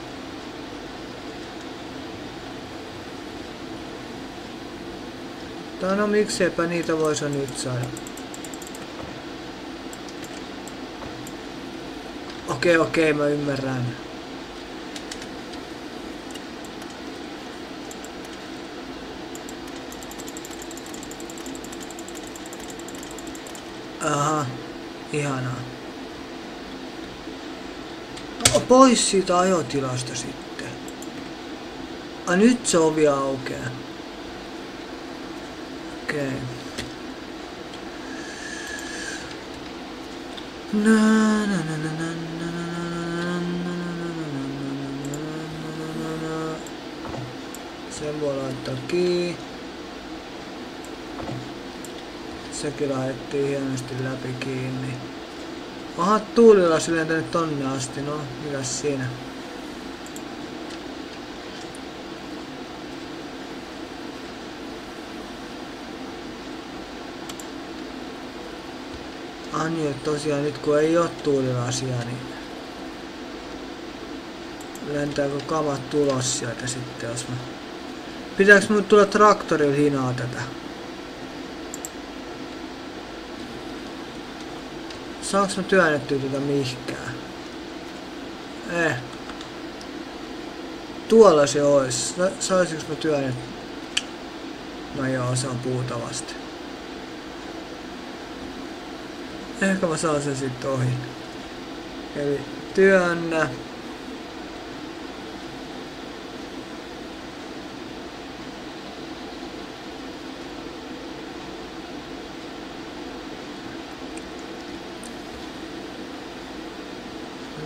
Tai no mikseipä niitä voisi nyt saada. Okei, okei, mä ymmärrän. Aha, ihanaa. No, pois siitä ajotilasta sitten. A nyt se ovi aukeaa. Okei. Okay. Na, na, na, na, na, na, Sen voi laittaa kiinni. Sekin laitettiin hienosti läpi kiinni. Aha, tuulilasi lentänyt tonne asti, no mikäs siinä? Ah niin, tosiaan nyt kun ei oo tuulilasia, niin lentääkö kamat tulos sieltä sitten, jos mä... Pitääks mun tulla traktorilla hinaa tätä? Saanko mä työnnettyä tätä mihkään? Eh. Tuolla se ois. Saisinko mä työnnettyä? No joo, se on puutavasti. Ehkä mä saan sen sitten ohi. Eli työnnä.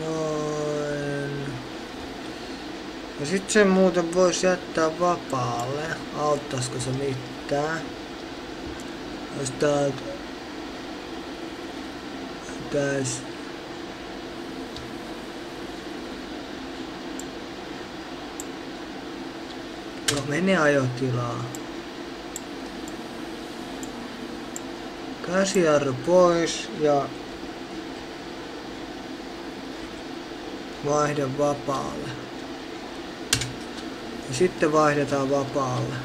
Noin. Ja sit sen muuten voisi jättää vapaalle. Auttaisiko se mitään? Jos täältä pitäis No mene ajotilaa. Käsijarru pois ja vaihde vapaalle. Ja sitten vaihdetaan vapaalle.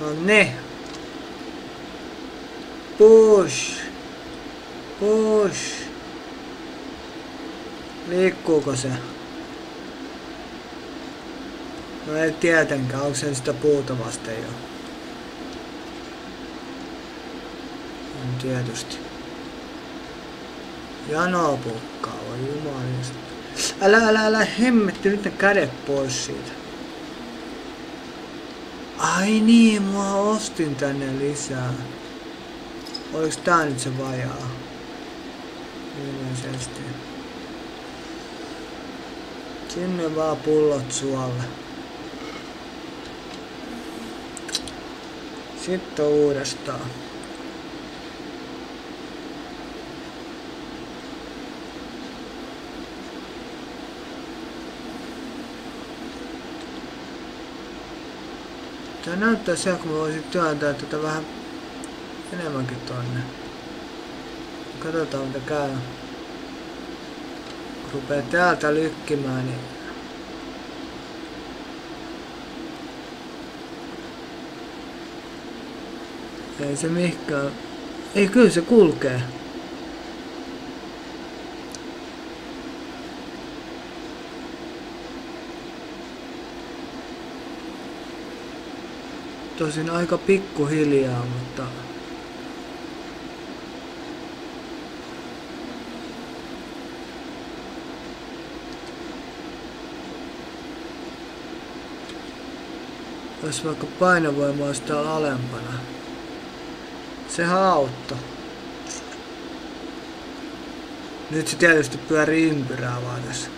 No ne. Push. Push. Liikkuuko se? No ei tietenkään, onko se sitä puuta vasten jo? Tietysti. Jano pukkaa, voi jumalista. Älä, älä, älä hemmetti nyt ne kädet pois siitä. Ai niin, mua ostin tänne lisää. Oliks tää nyt se vajaa? Ilmeisesti. Sinne vaan pullot suolle. Sitten uudestaan. Tää näyttää siellä, kun mä voisin työntää tätä vähän enemmänkin tonne. Katsotaan mitä käy. Kun rupee täältä lykkimään, niin Ei se mihinkään. Ei, kyllä se kulkee. Tosin aika pikkuhiljaa, mutta... Jos vaikka painovoima olisi täällä alempana. Sehän auttoi. Nyt se tietysti pyörii ympyrää vaan tässä.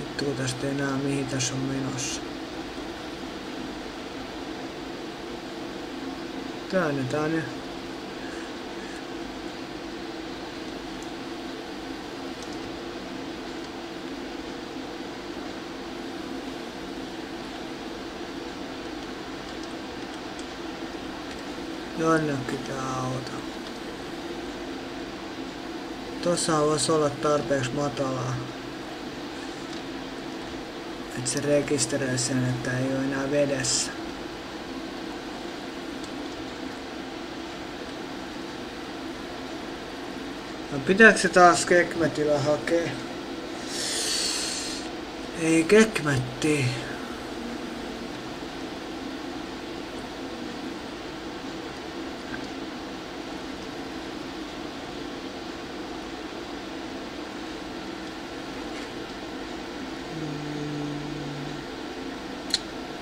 Vittu kun tästä ei näe mihin tässä on menossa. Käännetään nyt. Jonnekin tää auto. Tossa voisi olla tarpeeksi matalaa. Että se rekisteröi sen, että ei ole enää vedessä. No pitääkö se taas kekmetillä hakea? Ei kekmetti.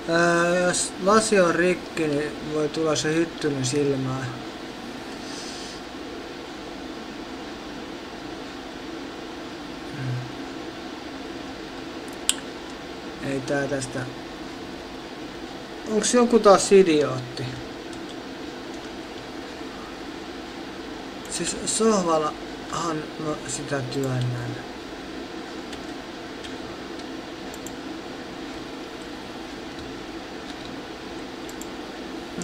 Ää, jos lasi on rikki, niin voi tulla se hyttynen silmään. Ei tää tästä... Onks joku taas idiootti? Siis sohvallahan mä sitä työnnän.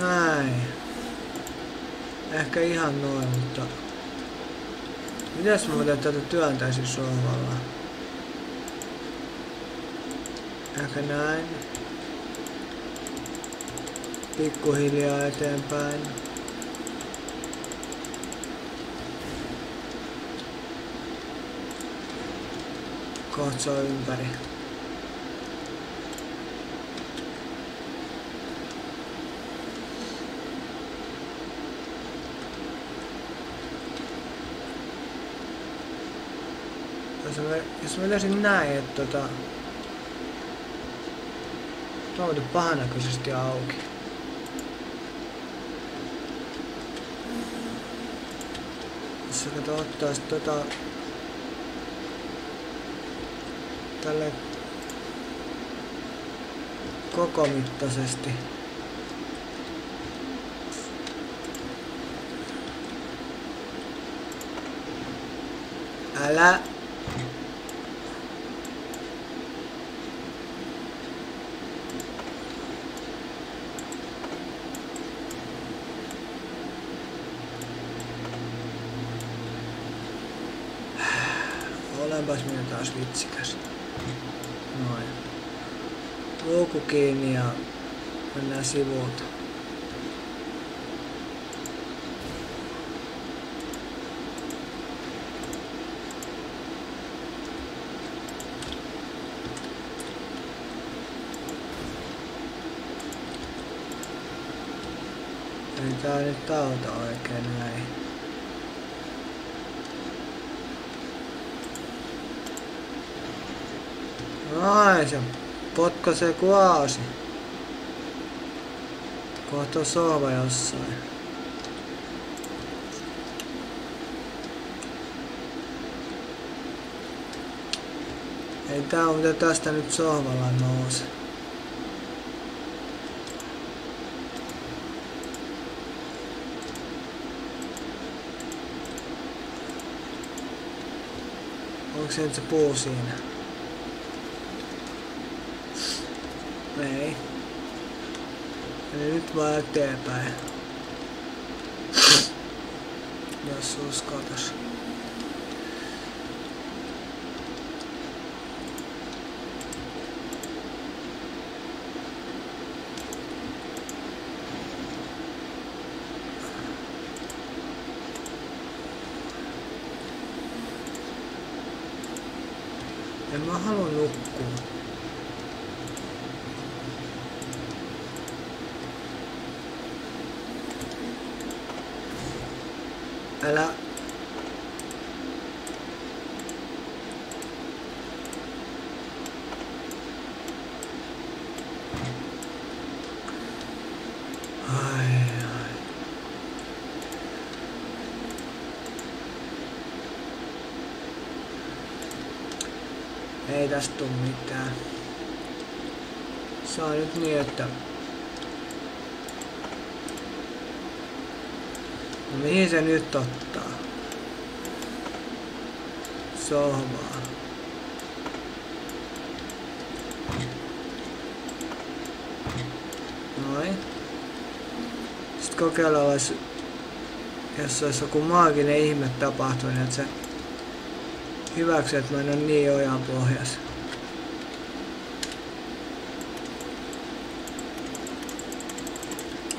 Näin. Ehkä ihan noin, mutta... Mitäs mä muuten tätä työntäisin sohvalla? Ehkä näin. Pikkuhiljaa eteenpäin. Katsoo ympäri. Jos mä, jos mä vetäisin näin, että tota... Tuo on pahanäköisesti auki. Jos sä kato ottais tota... Tälle kokomittaisesti. Älä Olenpas minä taas vitsikäs. Noin. Luuku kiinni ja mennään sivulta. Ei tää nyt auta oikein näin. Ai se potkaisee kuaasi. Kohta on sohva jossain. Ei tää on mitä tästä nyt sohvalla nouse. Onko se nyt se puu siinä? Ei. Eli nyt vaan [sniffs] eteenpäin. Jos uskaltais. Tästä tuu mitään. Se on nyt niin, että... No mihin se nyt ottaa? Sohvaa. Noin. Sitten kokeillaan, jos olisi joku maaginen ihme tapahtunut, että se hyväksyy, että mä en ole niin ojan pohjassa.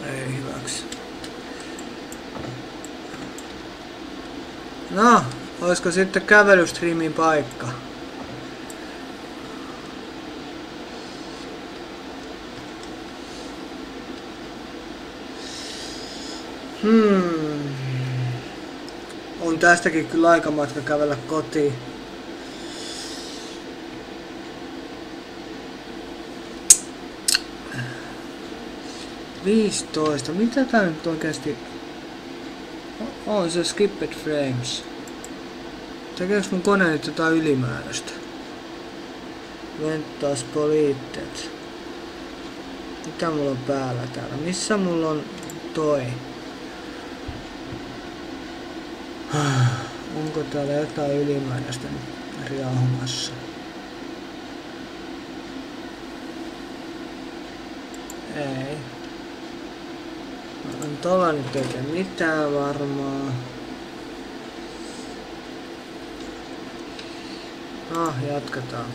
Ei hyväksy. No, olisiko sitten kävelystriimin paikka? Tästäkin kyllä aika matka kävellä kotiin. 15. Mitä tää nyt oikeasti... O- On se skipped frames. Tekeekö mun kone nyt jotain ylimääräistä? Ventas poliitteet. Mitä mulla on päällä täällä? Missä mulla on toi? Onko täällä jotain ylimääräistä nyt riahumassa? Ei. No, Tuolla nyt ei tee mitään varmaan. Ah, jatketaan.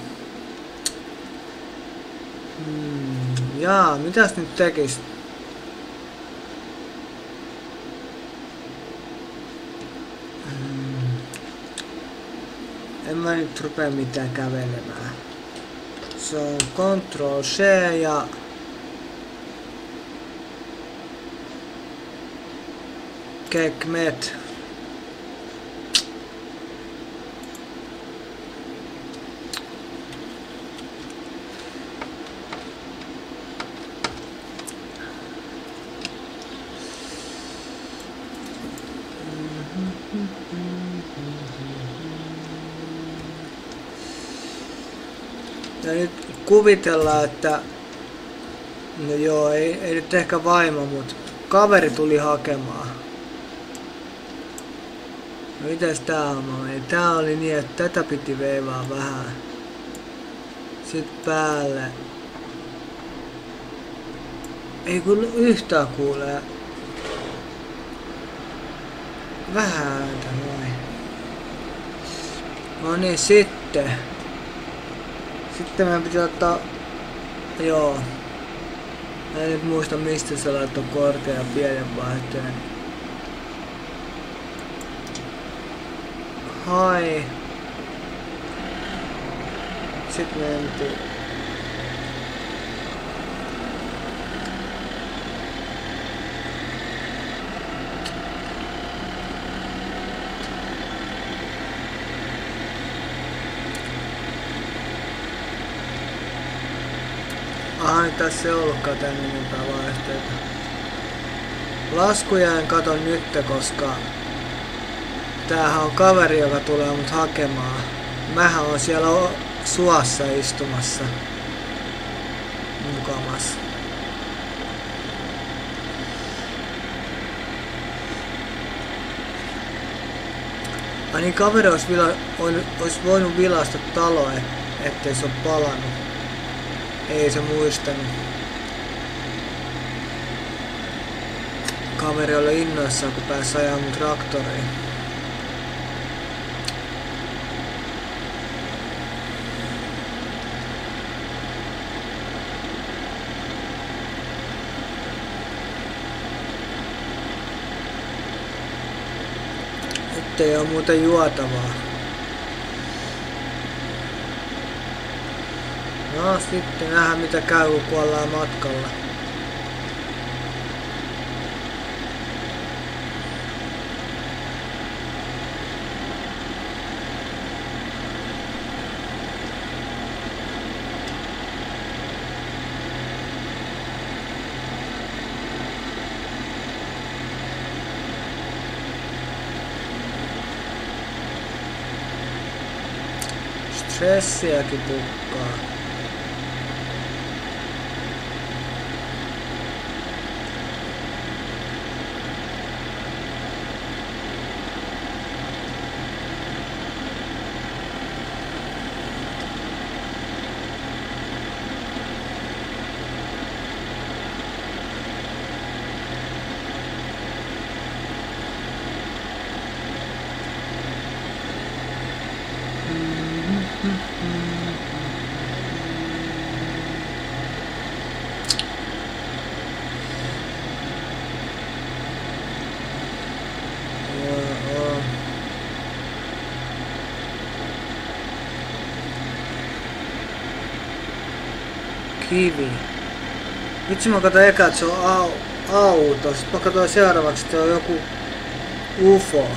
Hmm, jaa, mitäs nyt tekis? En mä nyt rupea mitään kävelemään. Se on Ctrl C ja... Kekmet. Ja nyt kuvitellaan, että... No joo, ei, ei nyt ehkä vaimo, mutta kaveri tuli hakemaan. No mitäs tää homma meni? Tää oli niin, että tätä piti veivaa vähän. Sitten päälle. Ei kun yhtään kuulee. Vähän ääntä noin. No niin, sitten. Sitten meidän pitää ottaa... Joo. Mä en nyt muista mistä sä laittoi korkean ja pienen vaihteen. Hai. Sitten mentiin. Aha, nyt tässä ei ollutkaan tän enempää vaihteita. Laskuja en kato nyt, koska tämähän on kaveri, joka tulee mut hakemaan. Mähän on siellä suassa istumassa. Mukamas. Ai niin kaveri olisi, vila, olisi voinut vilasta taloa, et, ettei se ole palannut. Ei se muistanut. Kaveri oli innoissaan, kun pääsi ajaa mun traktoriin. Nyt ei oo muuta juotavaa. No sitten nähdään mitä käy kun kuollaan matkalla. Stressiäkin pukkaa. Joo. Kivi. Vitsi mä katsoin eka, että se on au, auto. Sitten mä katsoin seuraavaksi, että se on joku UFO.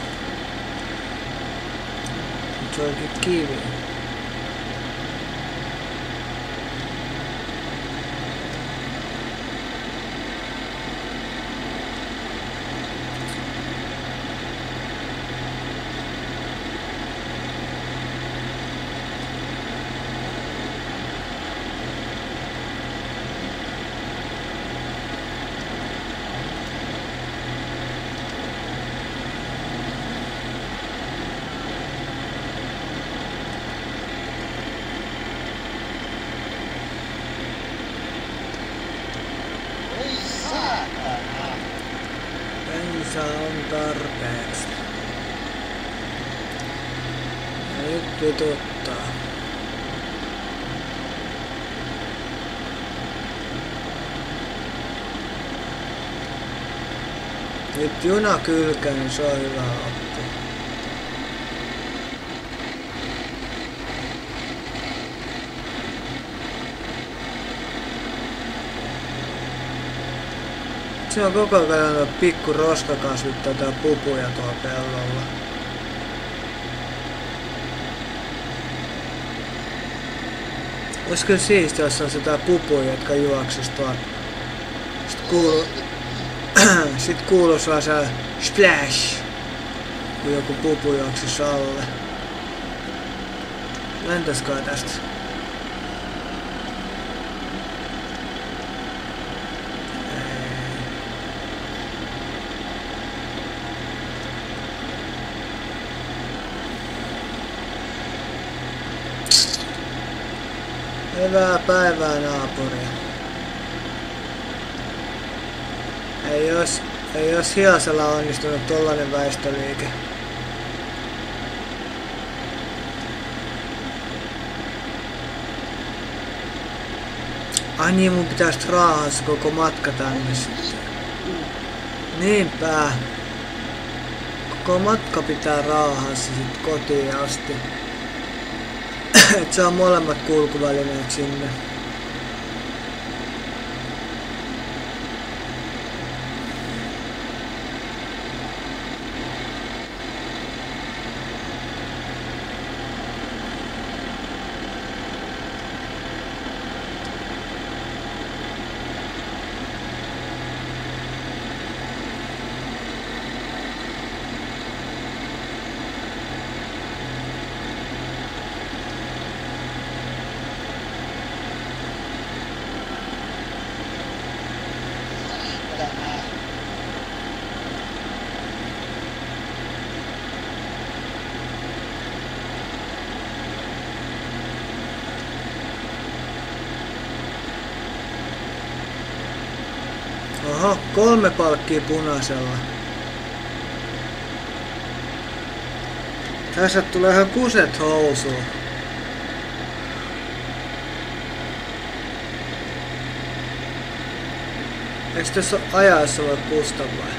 Se onkin kivi. Tylsä on tarpeeksi. Ja nyt vituttaa. Nyt juna kylkää, niin se on hyvä oppi. Se on koko ajan pikku roskakasvit tätä pupuja tuolla pellolla. Olisi kyllä siistiä, jos on sitä pupuja, jotka juoksis tuolla. Sitten kuuluu, sitten kuuluu se splash, kun joku pupu juoksis alle. Lentäskää tästä. Hyvää päivää naapuri. Ei jos, ei jos Hiasella onnistunut tollanen väistöliike. Ai niin, mun pitäis raahas koko matka tänne sitten. Niinpä. Koko matka pitää raahassa sit kotiin asti. [clears throat] Et saa molemmat kulkuvälineet sinne. Oho, kolme palkkia punaisella. Tässä tulee ihan kuset housuun. Eikö tässä ajassa voi kusta vai?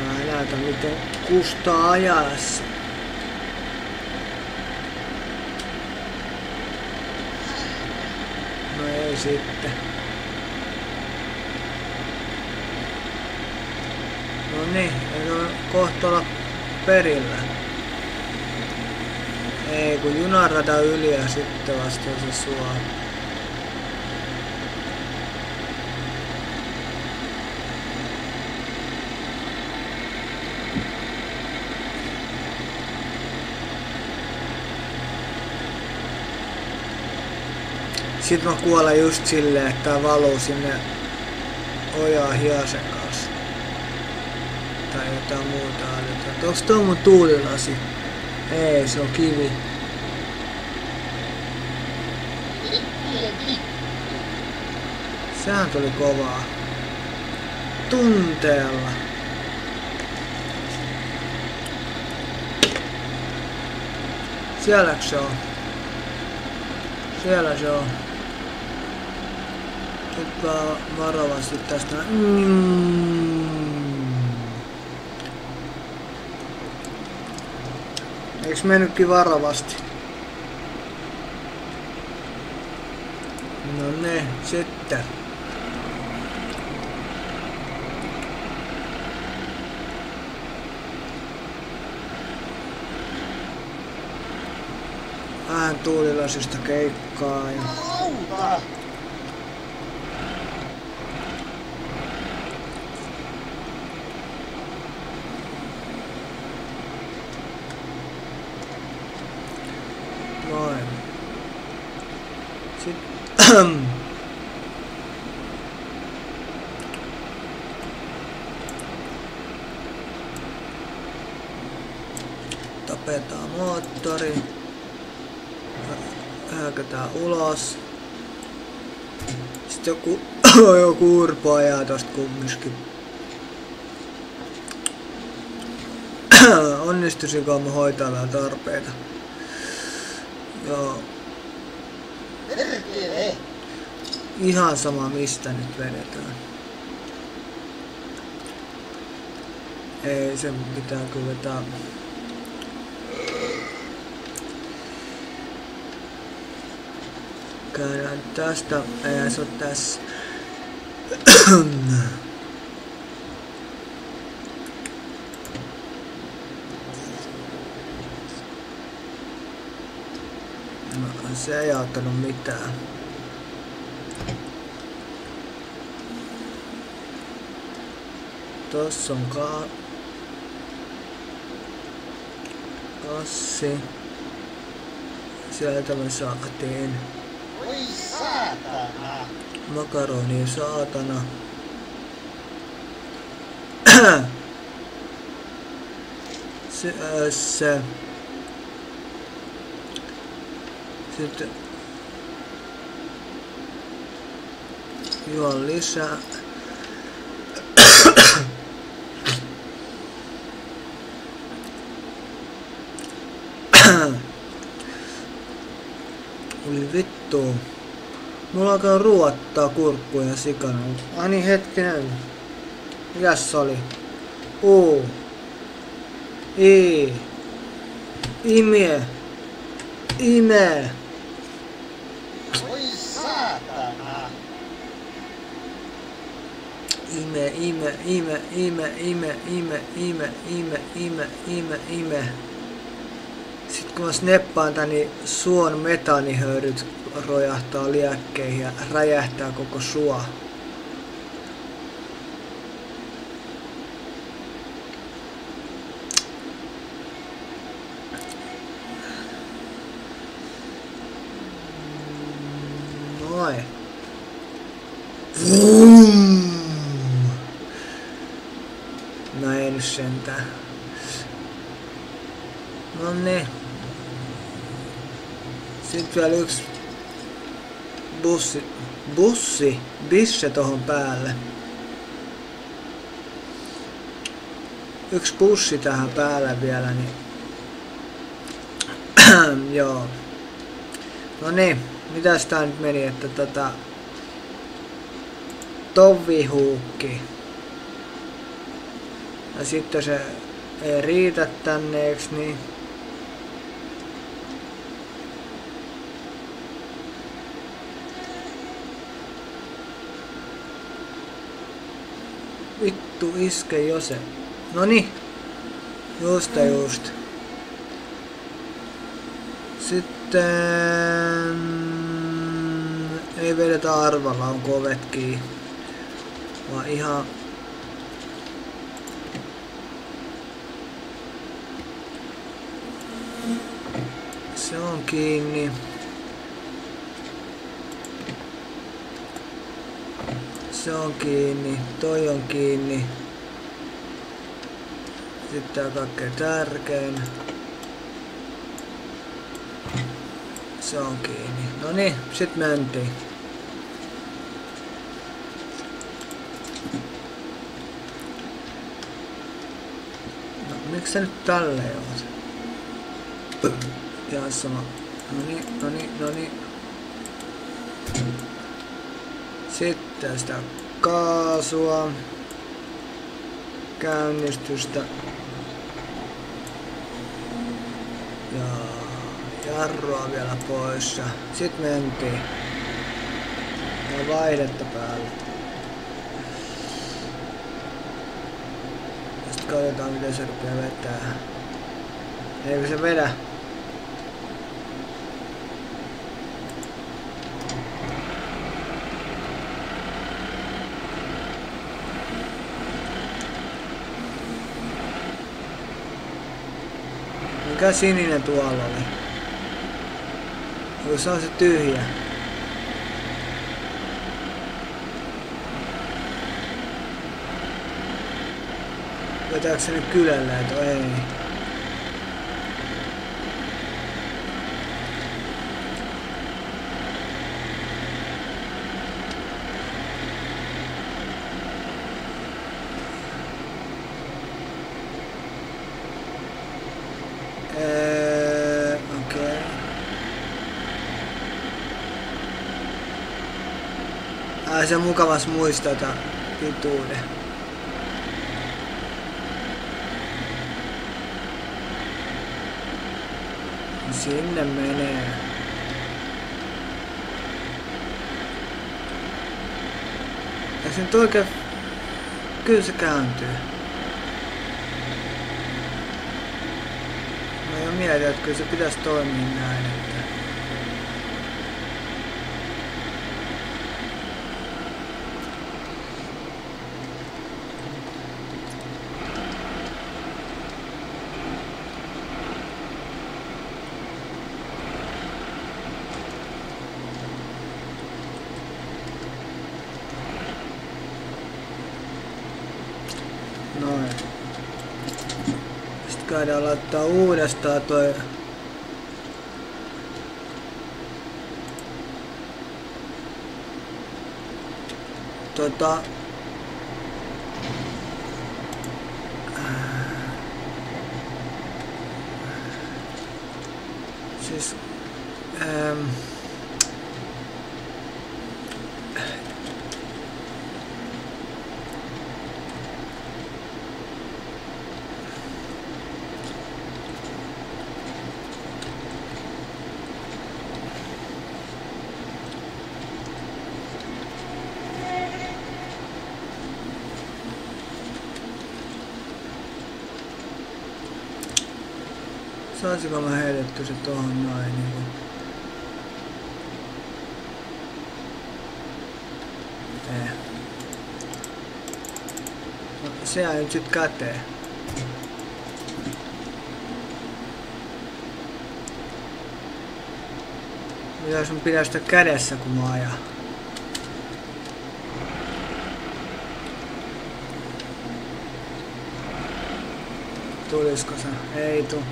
Mä en näytä miten kustaa ajassa. No ei sitten. No niin, me kohta olla perillä? Ei, kun junarata yli ja sitten vasta se suo. Sitten mä kuolen just silleen, että tää valuu sinne ojaa hiasen kanssa. Tai jotain muuta älytä. Onks tuo mun tuulilasi? Ei, se on kivi. Sehän tuli kovaa. Tunteella. Sielläks se on? Siellä se on. Hyppää varovasti tästä. Mm. Eiks mennytkin varovasti? No ne, sitten. Vähän tuulilasista keikkaa ja... Noin. Sitten... Tapetaan moottori. Hyökätään ulos. Sitten joku, joku urpo ajaa tosta kumminkin. [clears throat] Onnistuisinko mä hoitaa vähän tarpeita? Joo. Ihan sama mistä nyt vedetään. Ei, se pitää kyllä vetää. Käydään tästä. Ei se ole tässä. No, se ei auttanut mitään. Tossa on ka... Kassi. Sieltä me saatiin! Makaroni saatana. [clears throat] se, äh. Sitten juon lisää. [clears throat] Oli vittu. Mulla alkaa ruottaa kurkkuja sikana. Ai niin hetkinen. Mikäs se oli? U. I. Ime. Ime. Voi saatana! Ime, ime, ime, ime, ime, ime, ime, ime, ime, ime, ime. Kun mä sneppaan tän, niin suon metaanihöyryt rojahtaa liekkeihin ja räjähtää koko suo. No ei nyt sentään. No niin. Sitten bussi, bussi, bisse tohon päälle. Yksi bussi tähän päälle vielä, niin [clears throat] joo. No niin, mitäs tää nyt meni, että tota... Tovihuukki. Ja sitten se ei riitä tänne, eiks niin? Vittu iske Jose. Noni. Just ja just. Sitten... Ei vedetä arvalla, on kovet kiinni. Vaan ihan... Se on kiinni. Se on kiinni. Toi on kiinni. Sitten tää kaikkein tärkein. Se on kiinni. No niin, sit mentiin. No, miksi sä nyt tälleen oot? Ihan sama. No niin, no niin, no niin. Sitten sitä kaasua. Käynnistystä. Ja jarrua vielä pois. Sitten mentiin. Ja vaihdetta päälle. Sitten katsotaan miten se rupeaa vetää. Eikö se vedä? Mikä sininen tuolla oli? Onko se on se tyhjä? Vetääkö se nyt kylällä, että ei? Ai se mukavas muistata pituuden. Sinne menee. Ja se nyt oikein... Kyllä se kääntyy. Mä jo mietin, että kyllä se pitäisi toimia näin, että... Noin. Käydään laittaa uudestaan toi. Tota. Siis ähm, Saisinko mä heitetty se tohon noin? Eh. No, se jäi nyt sit käteen. Mitä sun pitää sitä kädessä kun mä ajan? Tulisko se? Ei tuu.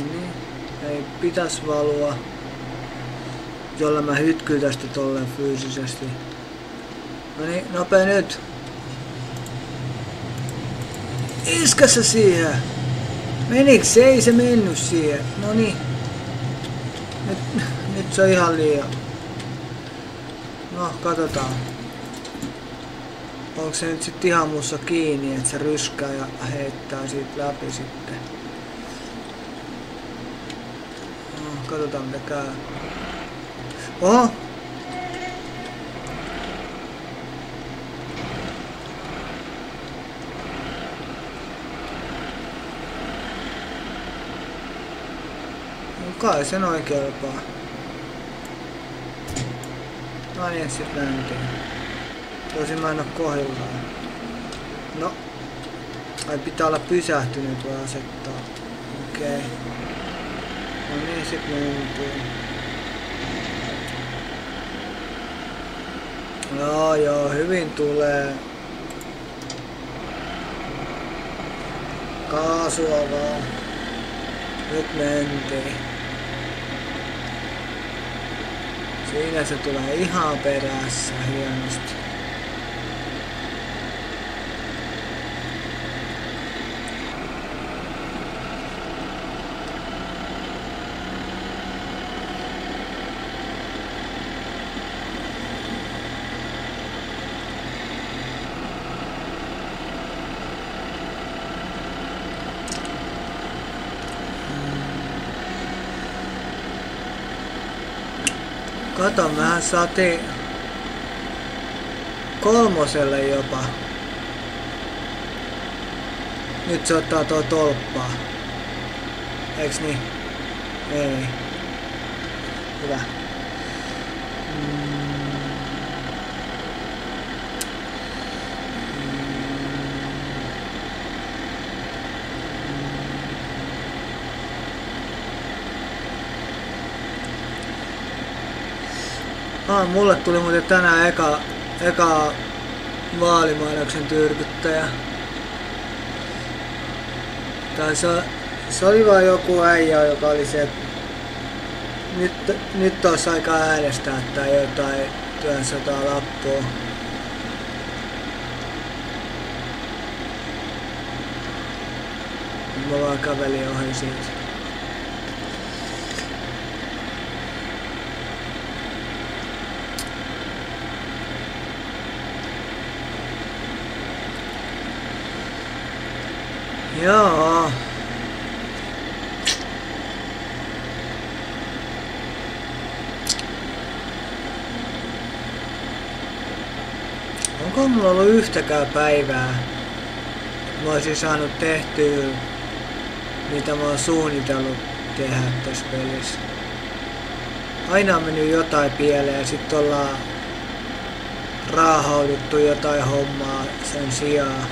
No niin, ei pitäis valua. Jolla mä hytkyyn tästä tolleen fyysisesti. No niin, nopea nyt. Iskä se siihen. Menikö se? Ei se mennyt siihen. No niin. Nyt, nyt se on ihan liian. No, katsotaan. Onko se nyt sitten ihan mussa kiinni, että se ryskää ja heittää siitä läpi sitten. No, katsotaan mitä. Oho! No kai se noin kelpaa. No niin, sit mentiin. Tosin mä en oo kohdillaan. No. Ai pitää olla pysähtynyt voi asettaa. Okei. Okay. Mentiin. Joo, joo, hyvin tulee. Kaasua vaan. Nyt mentiin. Siinä se tulee ihan perässä hienosti. Mehän saatiin kolmoselle jopa. Nyt se ottaa tuo tolppaa. Eiks niin? Ei. Hyvä. Ah, mulle tuli muuten tänään eka, eka vaalimainoksen tyrkyttäjä. Tai se, se oli vaan joku äijä, joka oli se, että nyt, nyt olisi aika äänestää tai jotain työnsotaa lappua. Mä vaan kävelin ohi siitä. Joo. Onko mulla ollut yhtäkään päivää, mä olisin saanut tehtyä, mitä mä oon suunnitellut tehdä tässä pelissä. Aina on mennyt jotain pieleen ja sitten ollaan raahauduttu jotain hommaa sen sijaan.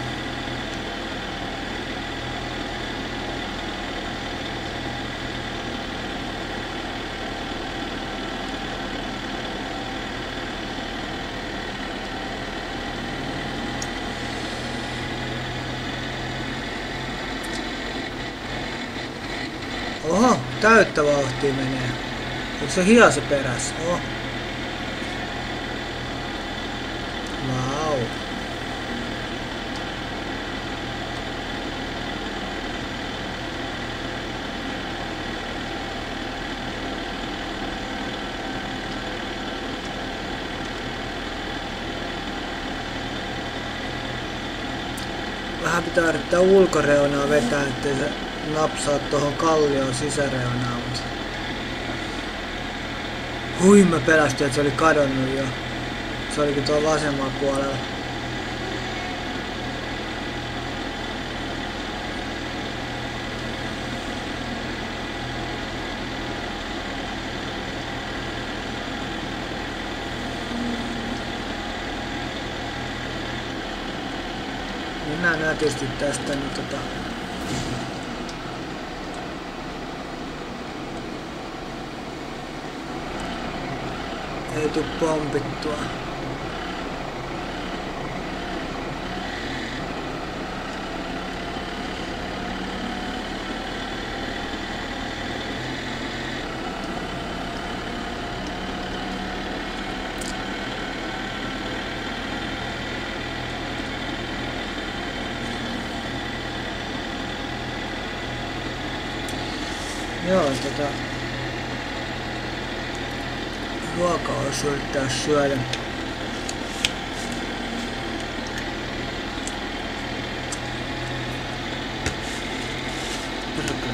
Oho, täyttä vauhtia menee. Onko se hiase perässä? Oho. Vau. Vähän pitää ulkoreunaa vetää, ettei se napsaa tuohon kallion sisäreunaan. Hui mä että se oli kadonnut jo. Se olikin tuolla vasemmalla puolella. Mennään nätisti tästä, niin tota... Ei tuu pompittua. Joo, tota... Ruoka olisi yrittää syödä. Perkele.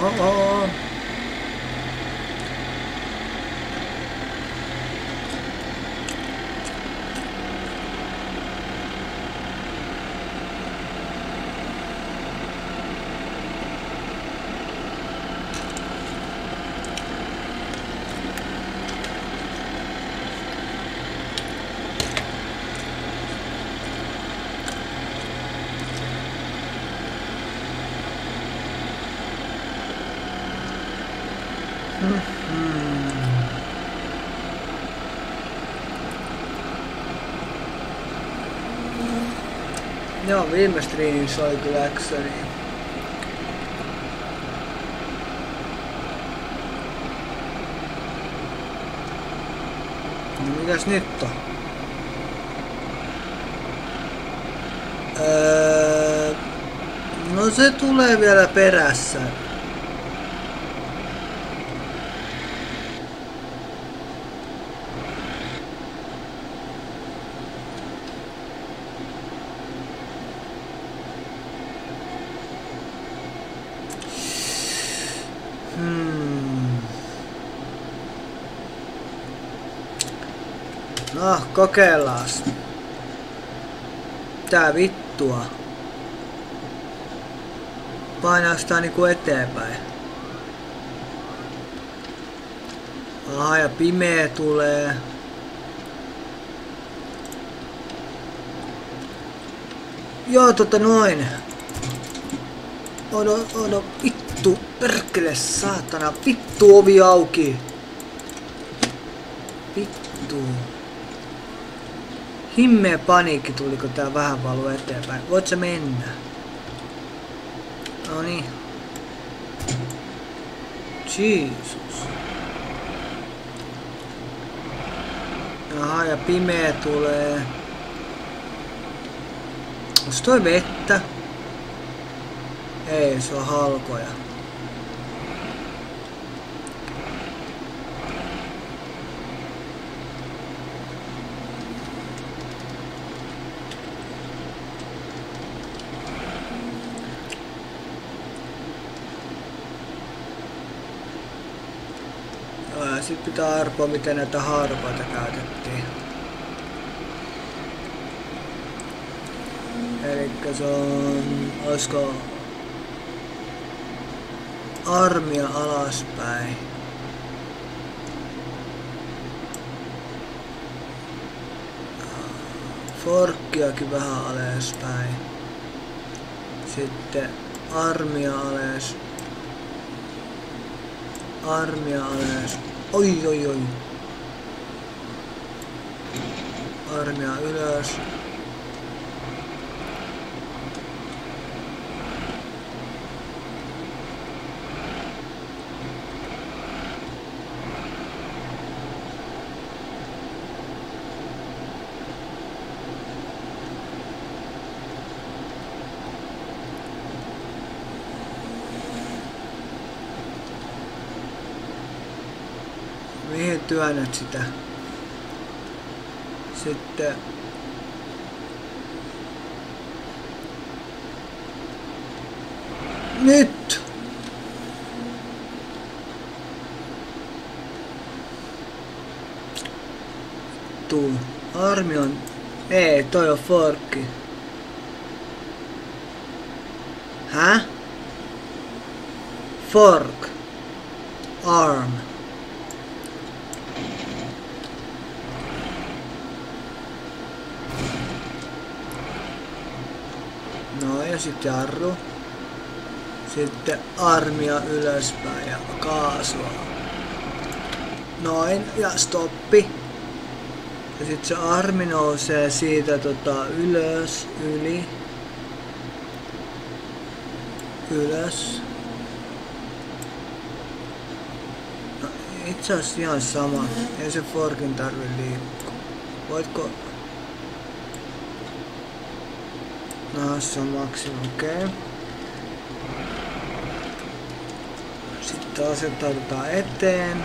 Oh, oh, oh. Joo, viime striimissä oli kyllä Axoni. No mitäs nyt on? Öö, no se tulee vielä perässä. No, kokeillaan. Tää vittua. Painaa sitä niinku eteenpäin. Aha, ja pimeä tulee. Joo, tota noin. Odo, odo, vittu, perkele, saatana, vittu ovi auki. Vittu. Himmeä paniikki tuli, kun tää vähän valu eteenpäin. Voit sä mennä? No niin. Jeesus. Jaha, ja pimeä tulee. Onks toi vettä? Ei, se on halkoja. Joo, pitää arpoa, miten näitä harpoita käytettiin. Elikkä se on, olisiko armia alaspäin. Forkkiakin vähän alaspäin. Sitten armia alas. Armia alas. Oi oi oi. Armia ylös. Mihin työnnät sitä? Sitten Nyt! Tuu. Armi on... Ei, toi on forkki. Hä? Fork. Arm. No ja sitten jarru. Sitten armia ylöspäin ja kaasua. Noin ja stoppi. Ja sitten se armi nousee siitä tota ylös, yli. Ylös. No, itse asiassa ihan sama. Ei se forkin tarvi liikkua. Voitko Se on maksimi, okei. Okay. Sitten asettaudutaan eteen.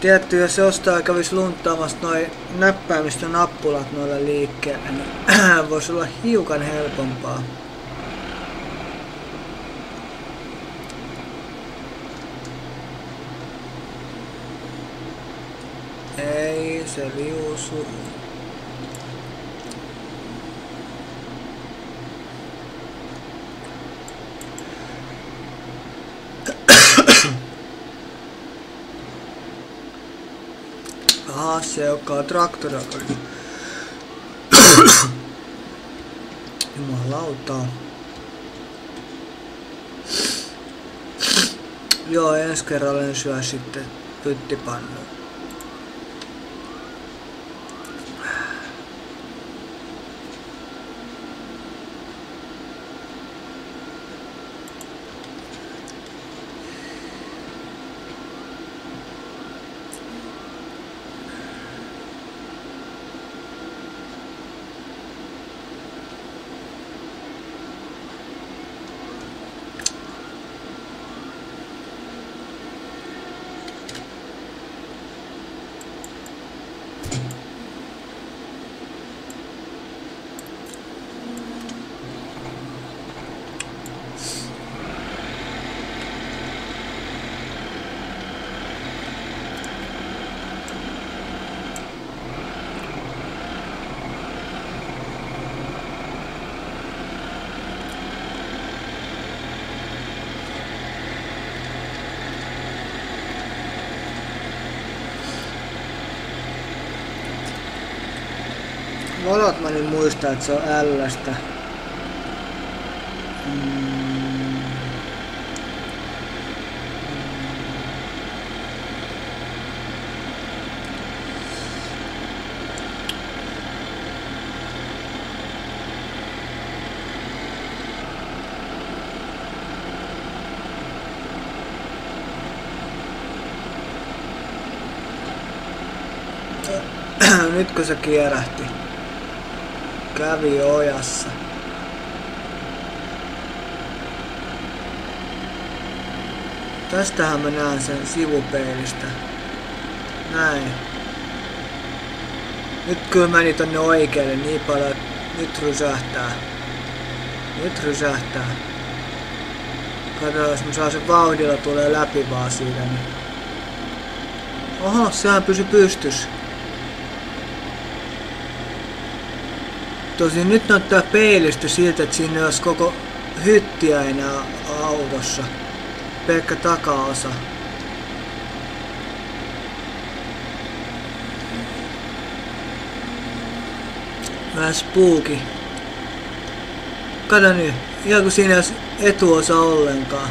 Tietty, jos jostain kävisi lunttaamassa noin näppäimistä nappulat noilla liikkeelle, niin [clears throat] voisi olla hiukan helpompaa. Ei [coughs] se liusu. Aha, se joka on traktorilla. [coughs] Jumalauta. Joo, ensi kerralla en syö sitten pyttipannua. muistaa, että se on L-stä. Mm. Nyt kun se kierähti. Kävi ojassa. Tästähän mä näen sen sivupeilistä. Näin. Nyt kyllä meni tonne oikealle niin paljon, että nyt rysähtää. Nyt rysähtää. Katsotaan, jos mä saan sen vauhdilla tulee läpi vaan siitä. Niin... Oho, sehän pysy pystys. Tosin nyt näyttää peilistä siltä, että siinä olisi koko hyttiä enää autossa. Pelkkä takaosa. Vähän spooky. Kato nyt, ihan kuin siinä olisi etuosa ollenkaan.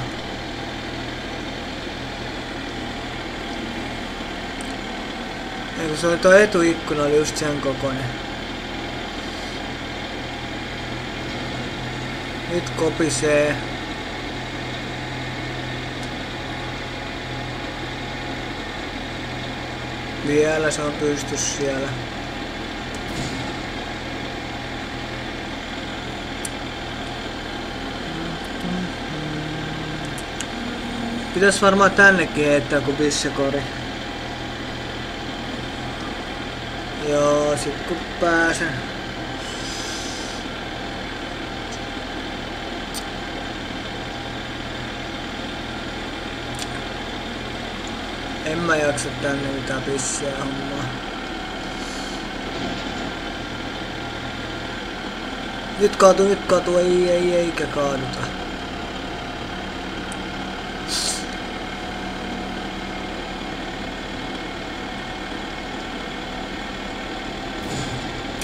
Eikö se oli tuo etuikkuna oli just sen kokoinen. Nyt kopisee. Vielä se on pystys siellä. Pitäis varmaan tännekin heittää kun bissekori. Joo, sit kun pääsen. En mä jaksa tänne mitään pissiä hommaa. Nyt kaatu, nyt kaatu, ei, ei, eikä kaaduta.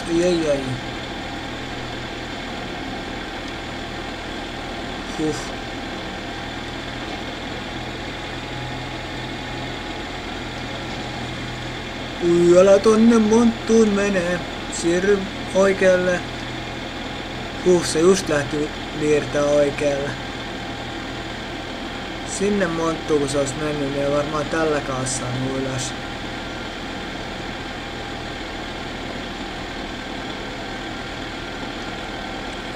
Ei, ei, ei. Huh. Älä tonne monttuun menee. Siirry oikealle. Huh, se just lähti liirtää oikealle. Sinne monttuun kun se olisi mennyt, niin ei varmaan tällä kanssa ylös.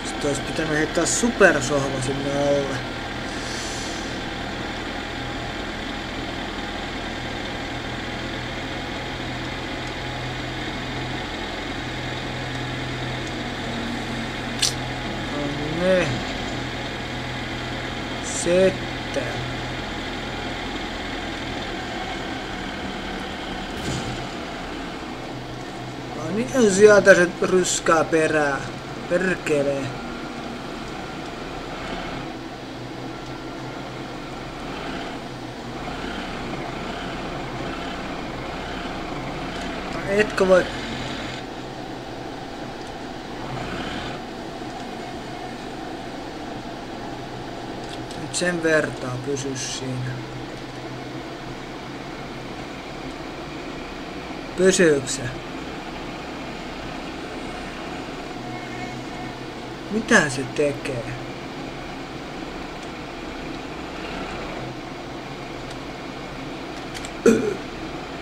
Sitten olisi pitänyt heittää supersohva sinne alle. No niin. Sitten. No sieltä se ryskää perää. Perkelee. Etkö voi... sen vertaa pysy siinä. Pysyykö se? Mitä se tekee?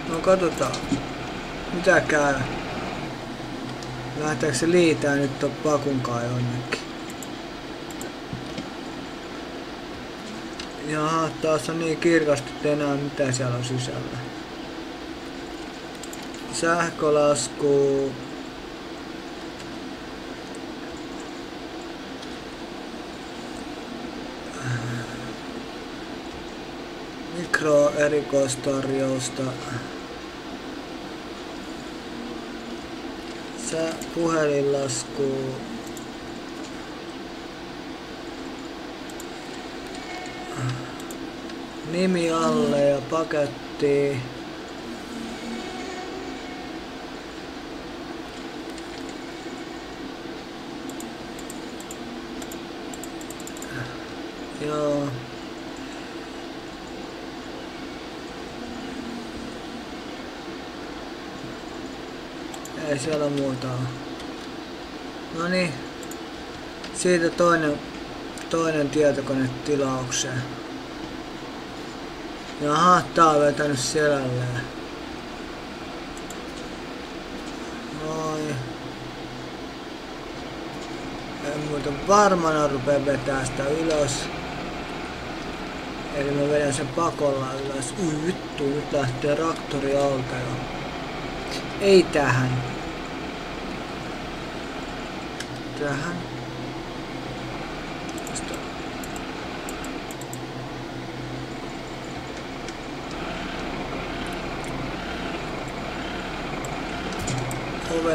No katsotaan. Mitä käy? Lähteekö se liitää nyt ton pakunkaan jonnekin? Jaha, taas on niin kirkasta, että enää mitä siellä on sisällä. Sähkölasku. Mikroerikoistarjousta. Sä puhelinlasku. Nimi alle ja paketti. Joo. Ei siellä muuta. No niin. Siitä toinen, toinen tietokone tilaukseen. Jaha, tää on vetänyt selälleen. Noin. En muuten varmana rupea vetää sitä ylös. Eli mä vedän sen pakolla ylös. Ui vittu, nyt lähtee traktori alta jo. Ei tähän. Tähän. Tästä.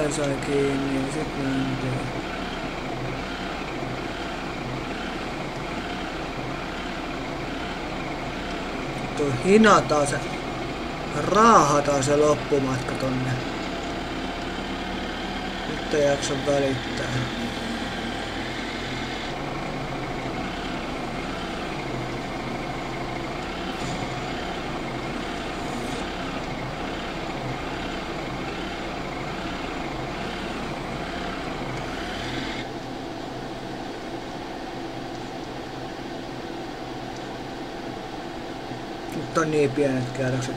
Oven sai kiinni ja sit mentiin. Tuo hinataan se, raahataan se loppumatka tonne. Nyt ei jaksa välittää. Niin pienet käännökset.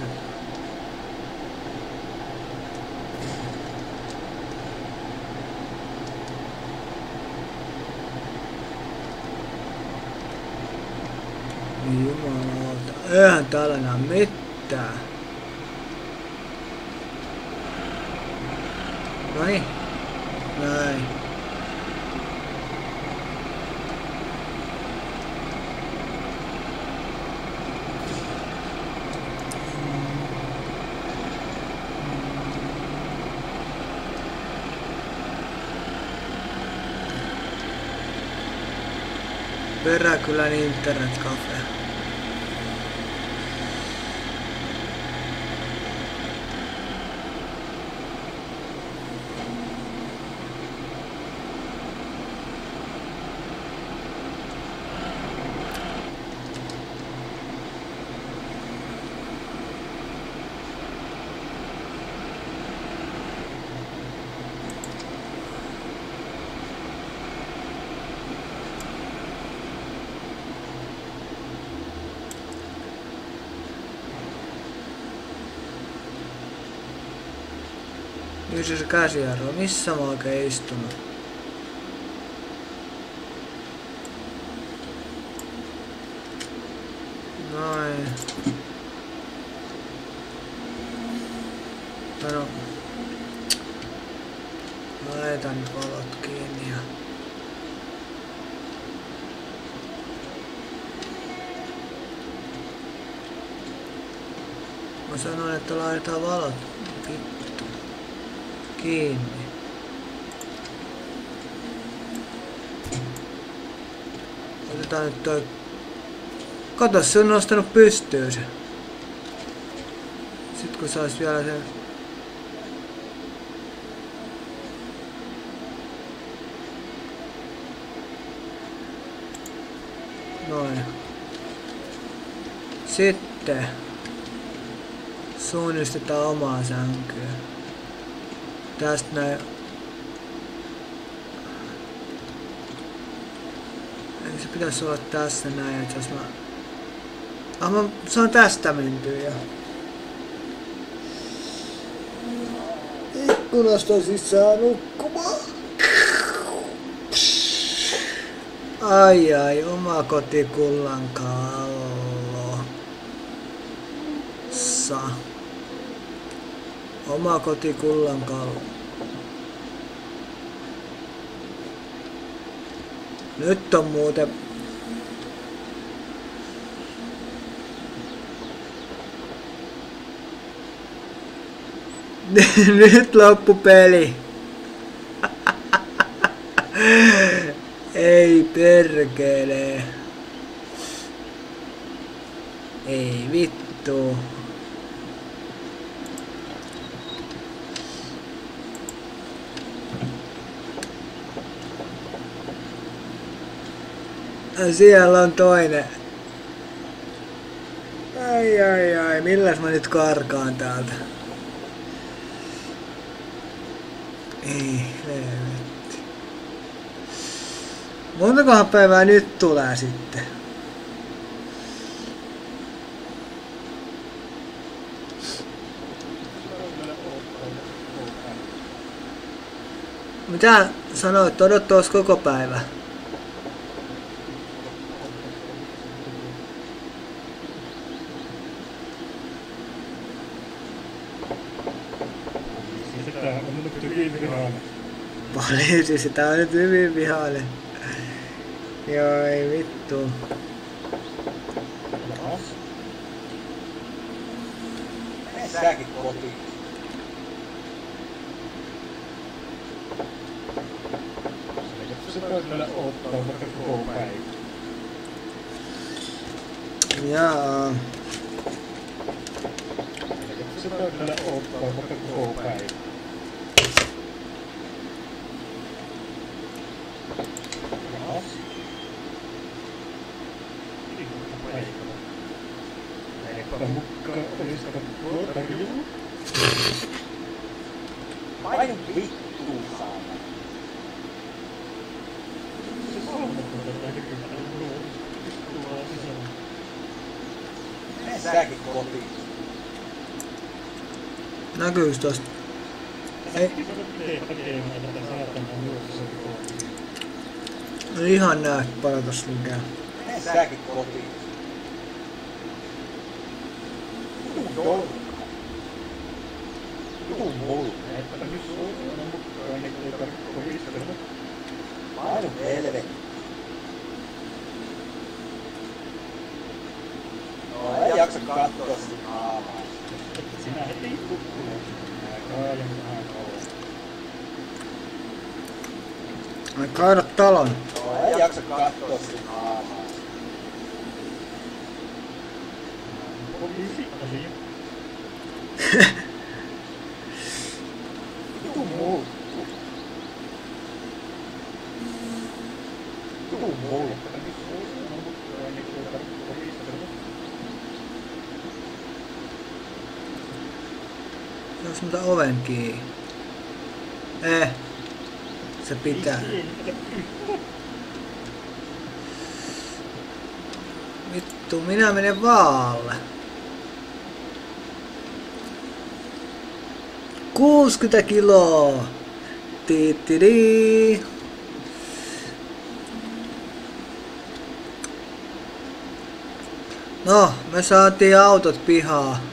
Jumalauta. Eihän täällä näe mitään. Noniin. Näin. Brakula internet cafe. Se käsijarru? Missä mä oikein istunut? Noin. No. Laitan nyt valot kiinni ja... Mä sanoin, että laitetaan valot. Kiinni. Otetaan nyt toi... Kato, se on nostanut pystyyn se. Sitten kun sais vielä sen... Noin. Sitten suunnistetaan omaa sänkyä. Tästä näin. Eli se pitäisi olla tässä näin, että jos mä... Ah, mä saan tästä mentyä jo. Ikkunasta sisään nukkumaan. Ai ai, oma kotikullan kallo. Sa. Oma kotikullan kallo. Nyt on muuten... [laughs] Nyt loppu peli. [laughs] Ei perkele. Ei vittu. Siellä on toinen. Ai ai ai, milläs mä nyt karkaan täältä? Ei, helvetti. Montakohan päivää nyt tulee sitten? Mitä sanoit, odottaa koko päivä? Sitä on nyt hyvin vihainen. Poliisi, sitä on nyt hyvin vihainen. Joo, ei vittu. Mene säkin kotiin. Se koko päivä. Jaa. Se pöydällä odottaa vaikka koko päivä. Painu vittuun saana. Se solmukunta näkyy nuo. Tuolla sisällä. Mene säkin kotiin. Näkyykö tosta? Ei. Ihan näe paljon tossa mikään. Mene säkin kotiin. Vitun dolkka. Vitun mulla. Eipä nyt suoraan mukaan, niin ei tarvitse kovistella. Painu helvetti. No ei jaksa katsoa sun naamaa. Sinä heti kukkuun. Ai kaada talon. No ei jaksa katsoa sun naamaa. Poliisi asia. Vitun mulla. Vitun mulla. Eipä nyt suoraan mukaan, niin ei tarvitse kovistella. Kiinni. Eh. Se pitää. Vittu, minä menen vaalle. 60 kiloa. Tiittidi. No, me saatiin autot pihaa.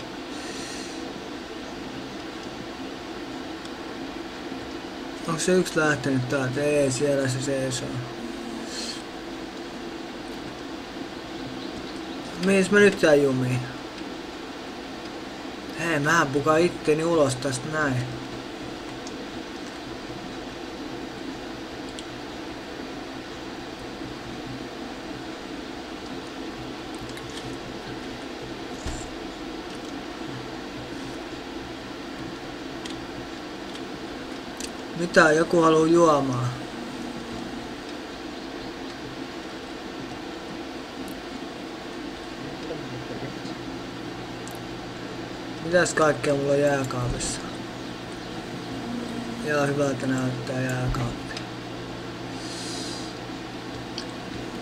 Onko se yksi lähtenyt täältä? Ei, siellä se seisoo. Mihin mä nyt jään jumiin? Hei, mä pukaan itteni ulos tästä näin. Mitä, joku haluu juomaan? Mitäs kaikkea mulla on jääkaapissa? Ihan hyvältä näyttää jääkaappi.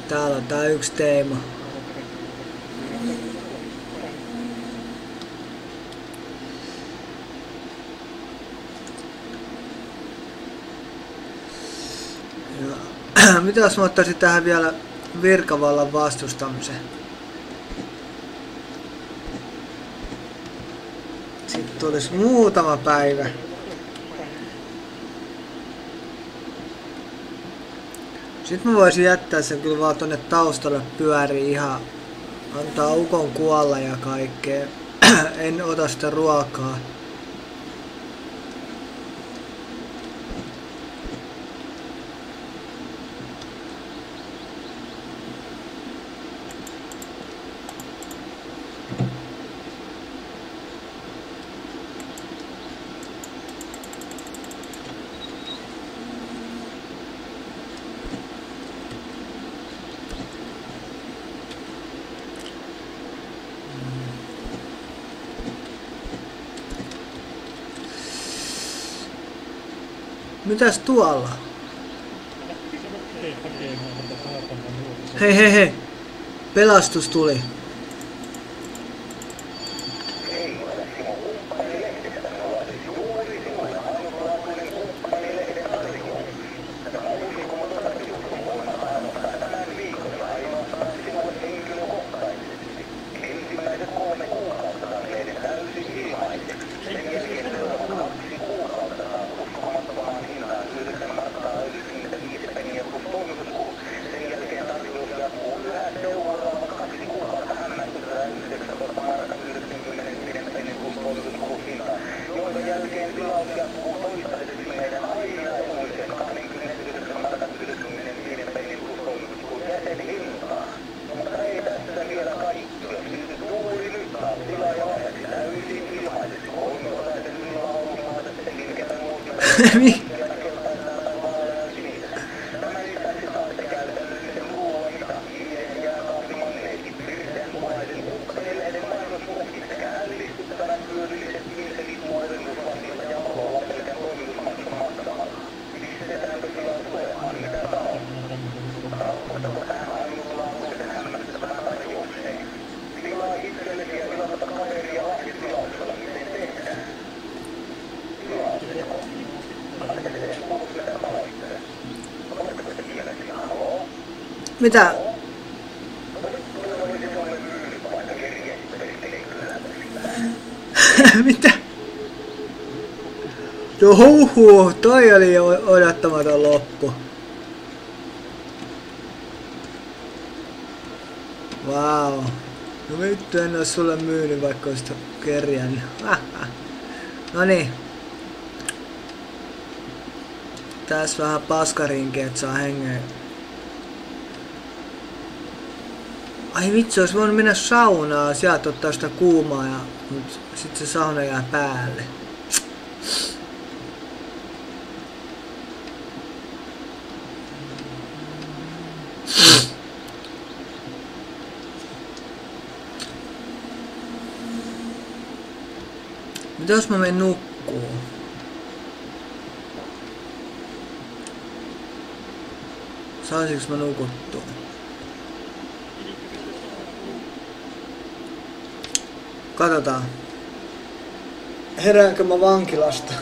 Täällä on tää yksi teema. Mitä jos mä ottaisin tähän vielä virkavallan vastustamisen? Sitten tulisi muutama päivä. Sitten mä voisin jättää sen kyllä vaan tonne taustalle pyöri ihan antaa ukon kuolla ja kaikkea. [clears throat] en ota sitä ruokaa. Mitäs tuolla? Hei hei hei. Pelastus tuli. Mi- Mitä? [laughs] Mitä? No huhu, toi oli odottamaton loppu. Wow. No vittu en oo sulle myynyt vaikka oisit kerjännyt. [laughs] No niin. Tässä vähän paskarinki, että saa hengen. Ai vitsi, olisi voinut mennä saunaan, sieltä ottaa sitä kuumaa ja mut sit se sauna jää päälle. Mitä jos mä menen nukkuu? Saisinko mä nukuttua? Katsotaan. Heräänkö mä vankilasta?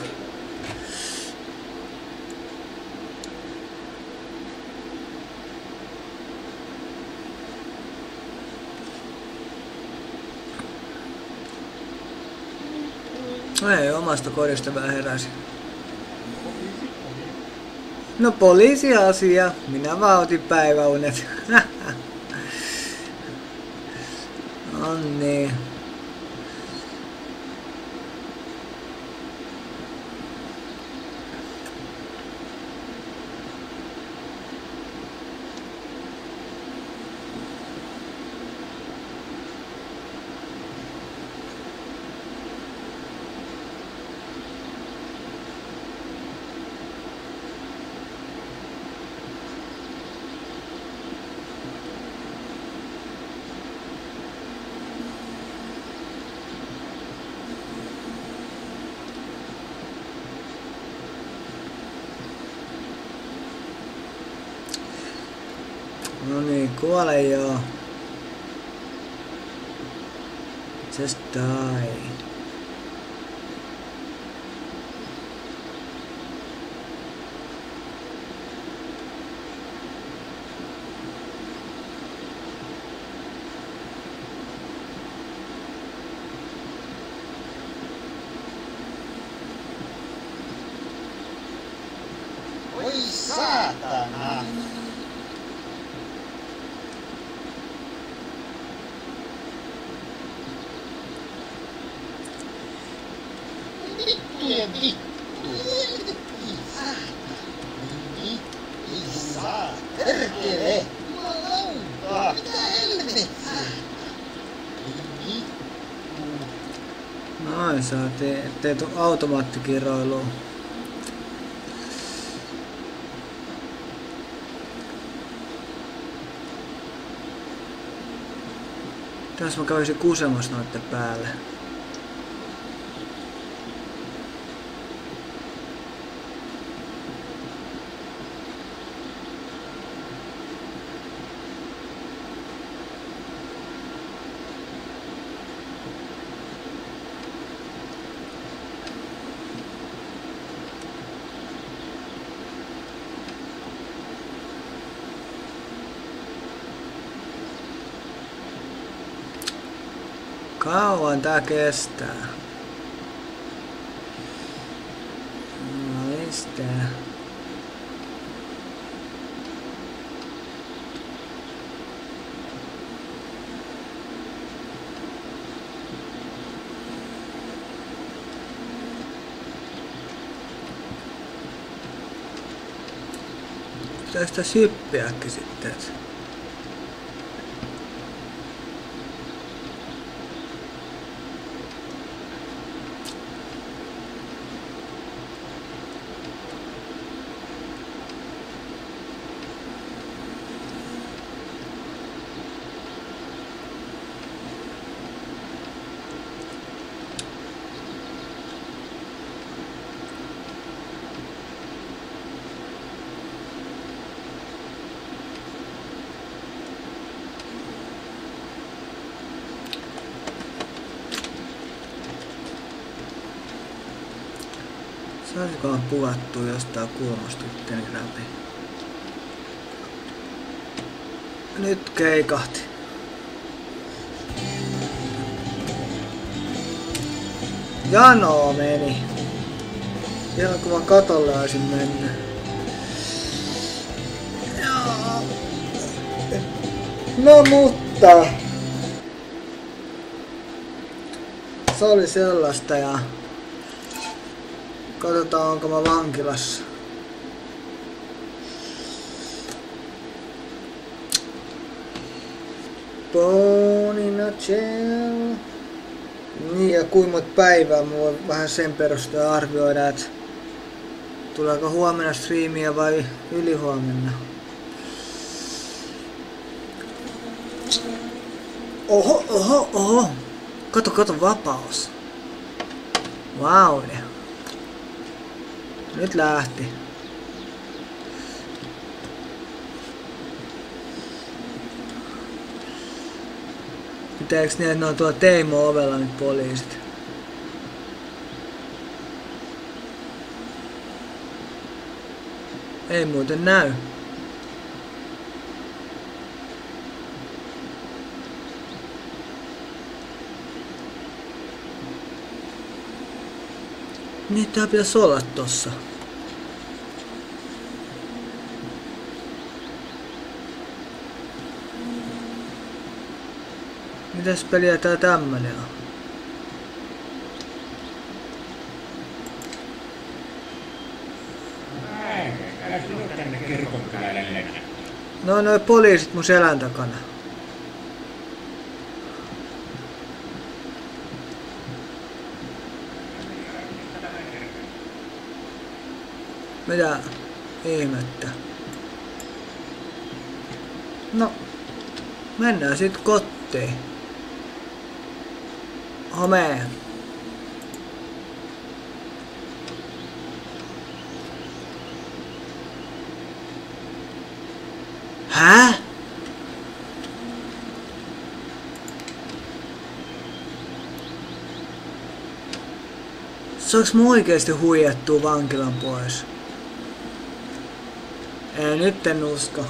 No ei, omasta kodista vähän heräsi. No poliisiasia. Minä vaan otin päiväunet. no niin. No niin, kuole joo. Just die. Oi saatana! Vittujen vittu! Ei saa! Ei, ei saa! Perkele! Jumalauta! Mitä helvettiä? Ei vittu! Noin saatiin, automaattikiroiluun. Tässä mä kävisin kusemassa noitten päälle. kauan tää kestää. No mistä? Tästä syppiäkin sitten. Et? Saisikohan puvattua jostain kulmasta itteni läpi? Nyt keikahti. Jano meni. Vielä kun mä katolle olisin mennyt. No mutta. Se oli sellaista ja katsotaan onko mä vankilassa. Bonina Chell. Niin ja kuinka päivää mä voin vähän sen perusteella arvioida, että tuleeko huomenna striimiä vai ylihuomenna. Oho, oho, oho. Kato, kato, vapaus. Vau. Wow. Nyt lähti. Pitääkö niin, että ne on tuolla Teimo ovella nyt poliisit? Ei muuten näy. Niin tää pitäisi olla tossa. Mitäs peliä tää tämmönen on? No noi poliisit mun selän takana. Mitä ihmettä? No, mennään sit kotiin. Homeen. Hä? Saaks mä oikeesti huijattua vankilan pois? Ei, nyt en usko.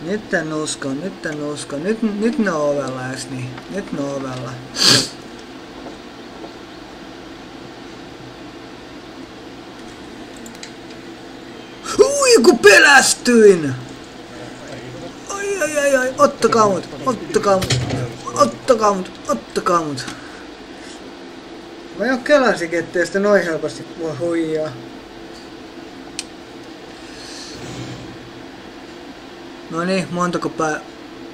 Nyt en usko, nyt en usko. Nyt, nyt ne on ovella, ees niin? Nyt ne on ovella. Ui, kun pelästyin! Ottakaa mut, ottakaa mut, ottakaa mut, ottakaa mut. Mä jo kelasinkin, ettei sitä noin helposti voi huijaa. No niin, montako pää...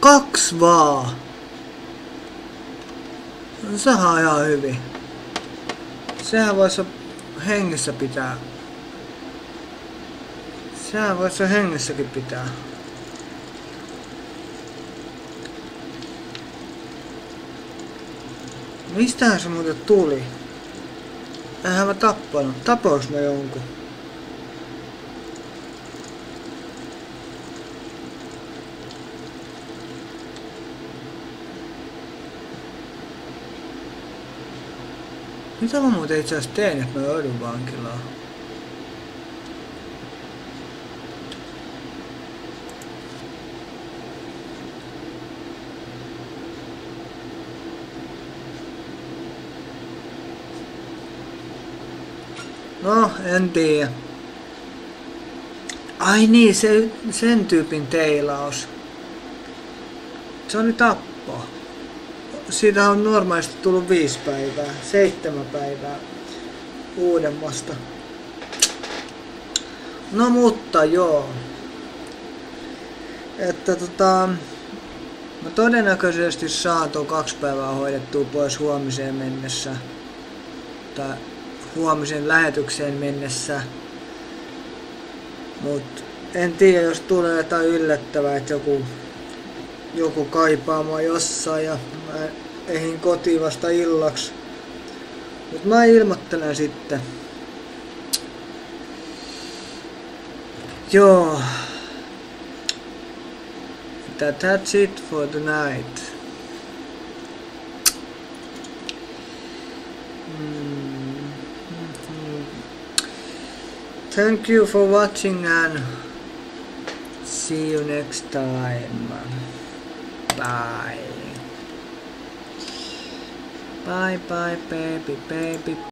Kaks vaan! No, sehän on ihan hyvin. Sehän voisi hengissä pitää. Sehän voisi hengissäkin pitää. Mistähän se muuten tuli? Eihän mä tappanut. Tapois mä jonkun? Mitä mä muuten itse asiassa tein, että mä joudun vankilaan? No, en tiedä. Ai niin, se, sen tyypin teilaus. Se oli tappo. helppo. Siitä on normaalisti tullut viisi päivää, seitsemän päivää uudemmasta. No mutta joo. Että tota... Mä todennäköisesti saan tuon kaksi päivää hoidettua pois huomiseen mennessä. Tai huomisen lähetykseen mennessä. Mut en tiedä, jos tulee jotain yllättävää, että joku, joku kaipaa mua jossain ja mä ehin kotiin vasta illaksi. Mut mä ilmoittelen sitten. Joo. That, that's it for tonight. Thank you for watching and see you next time. Bye. Bye bye baby baby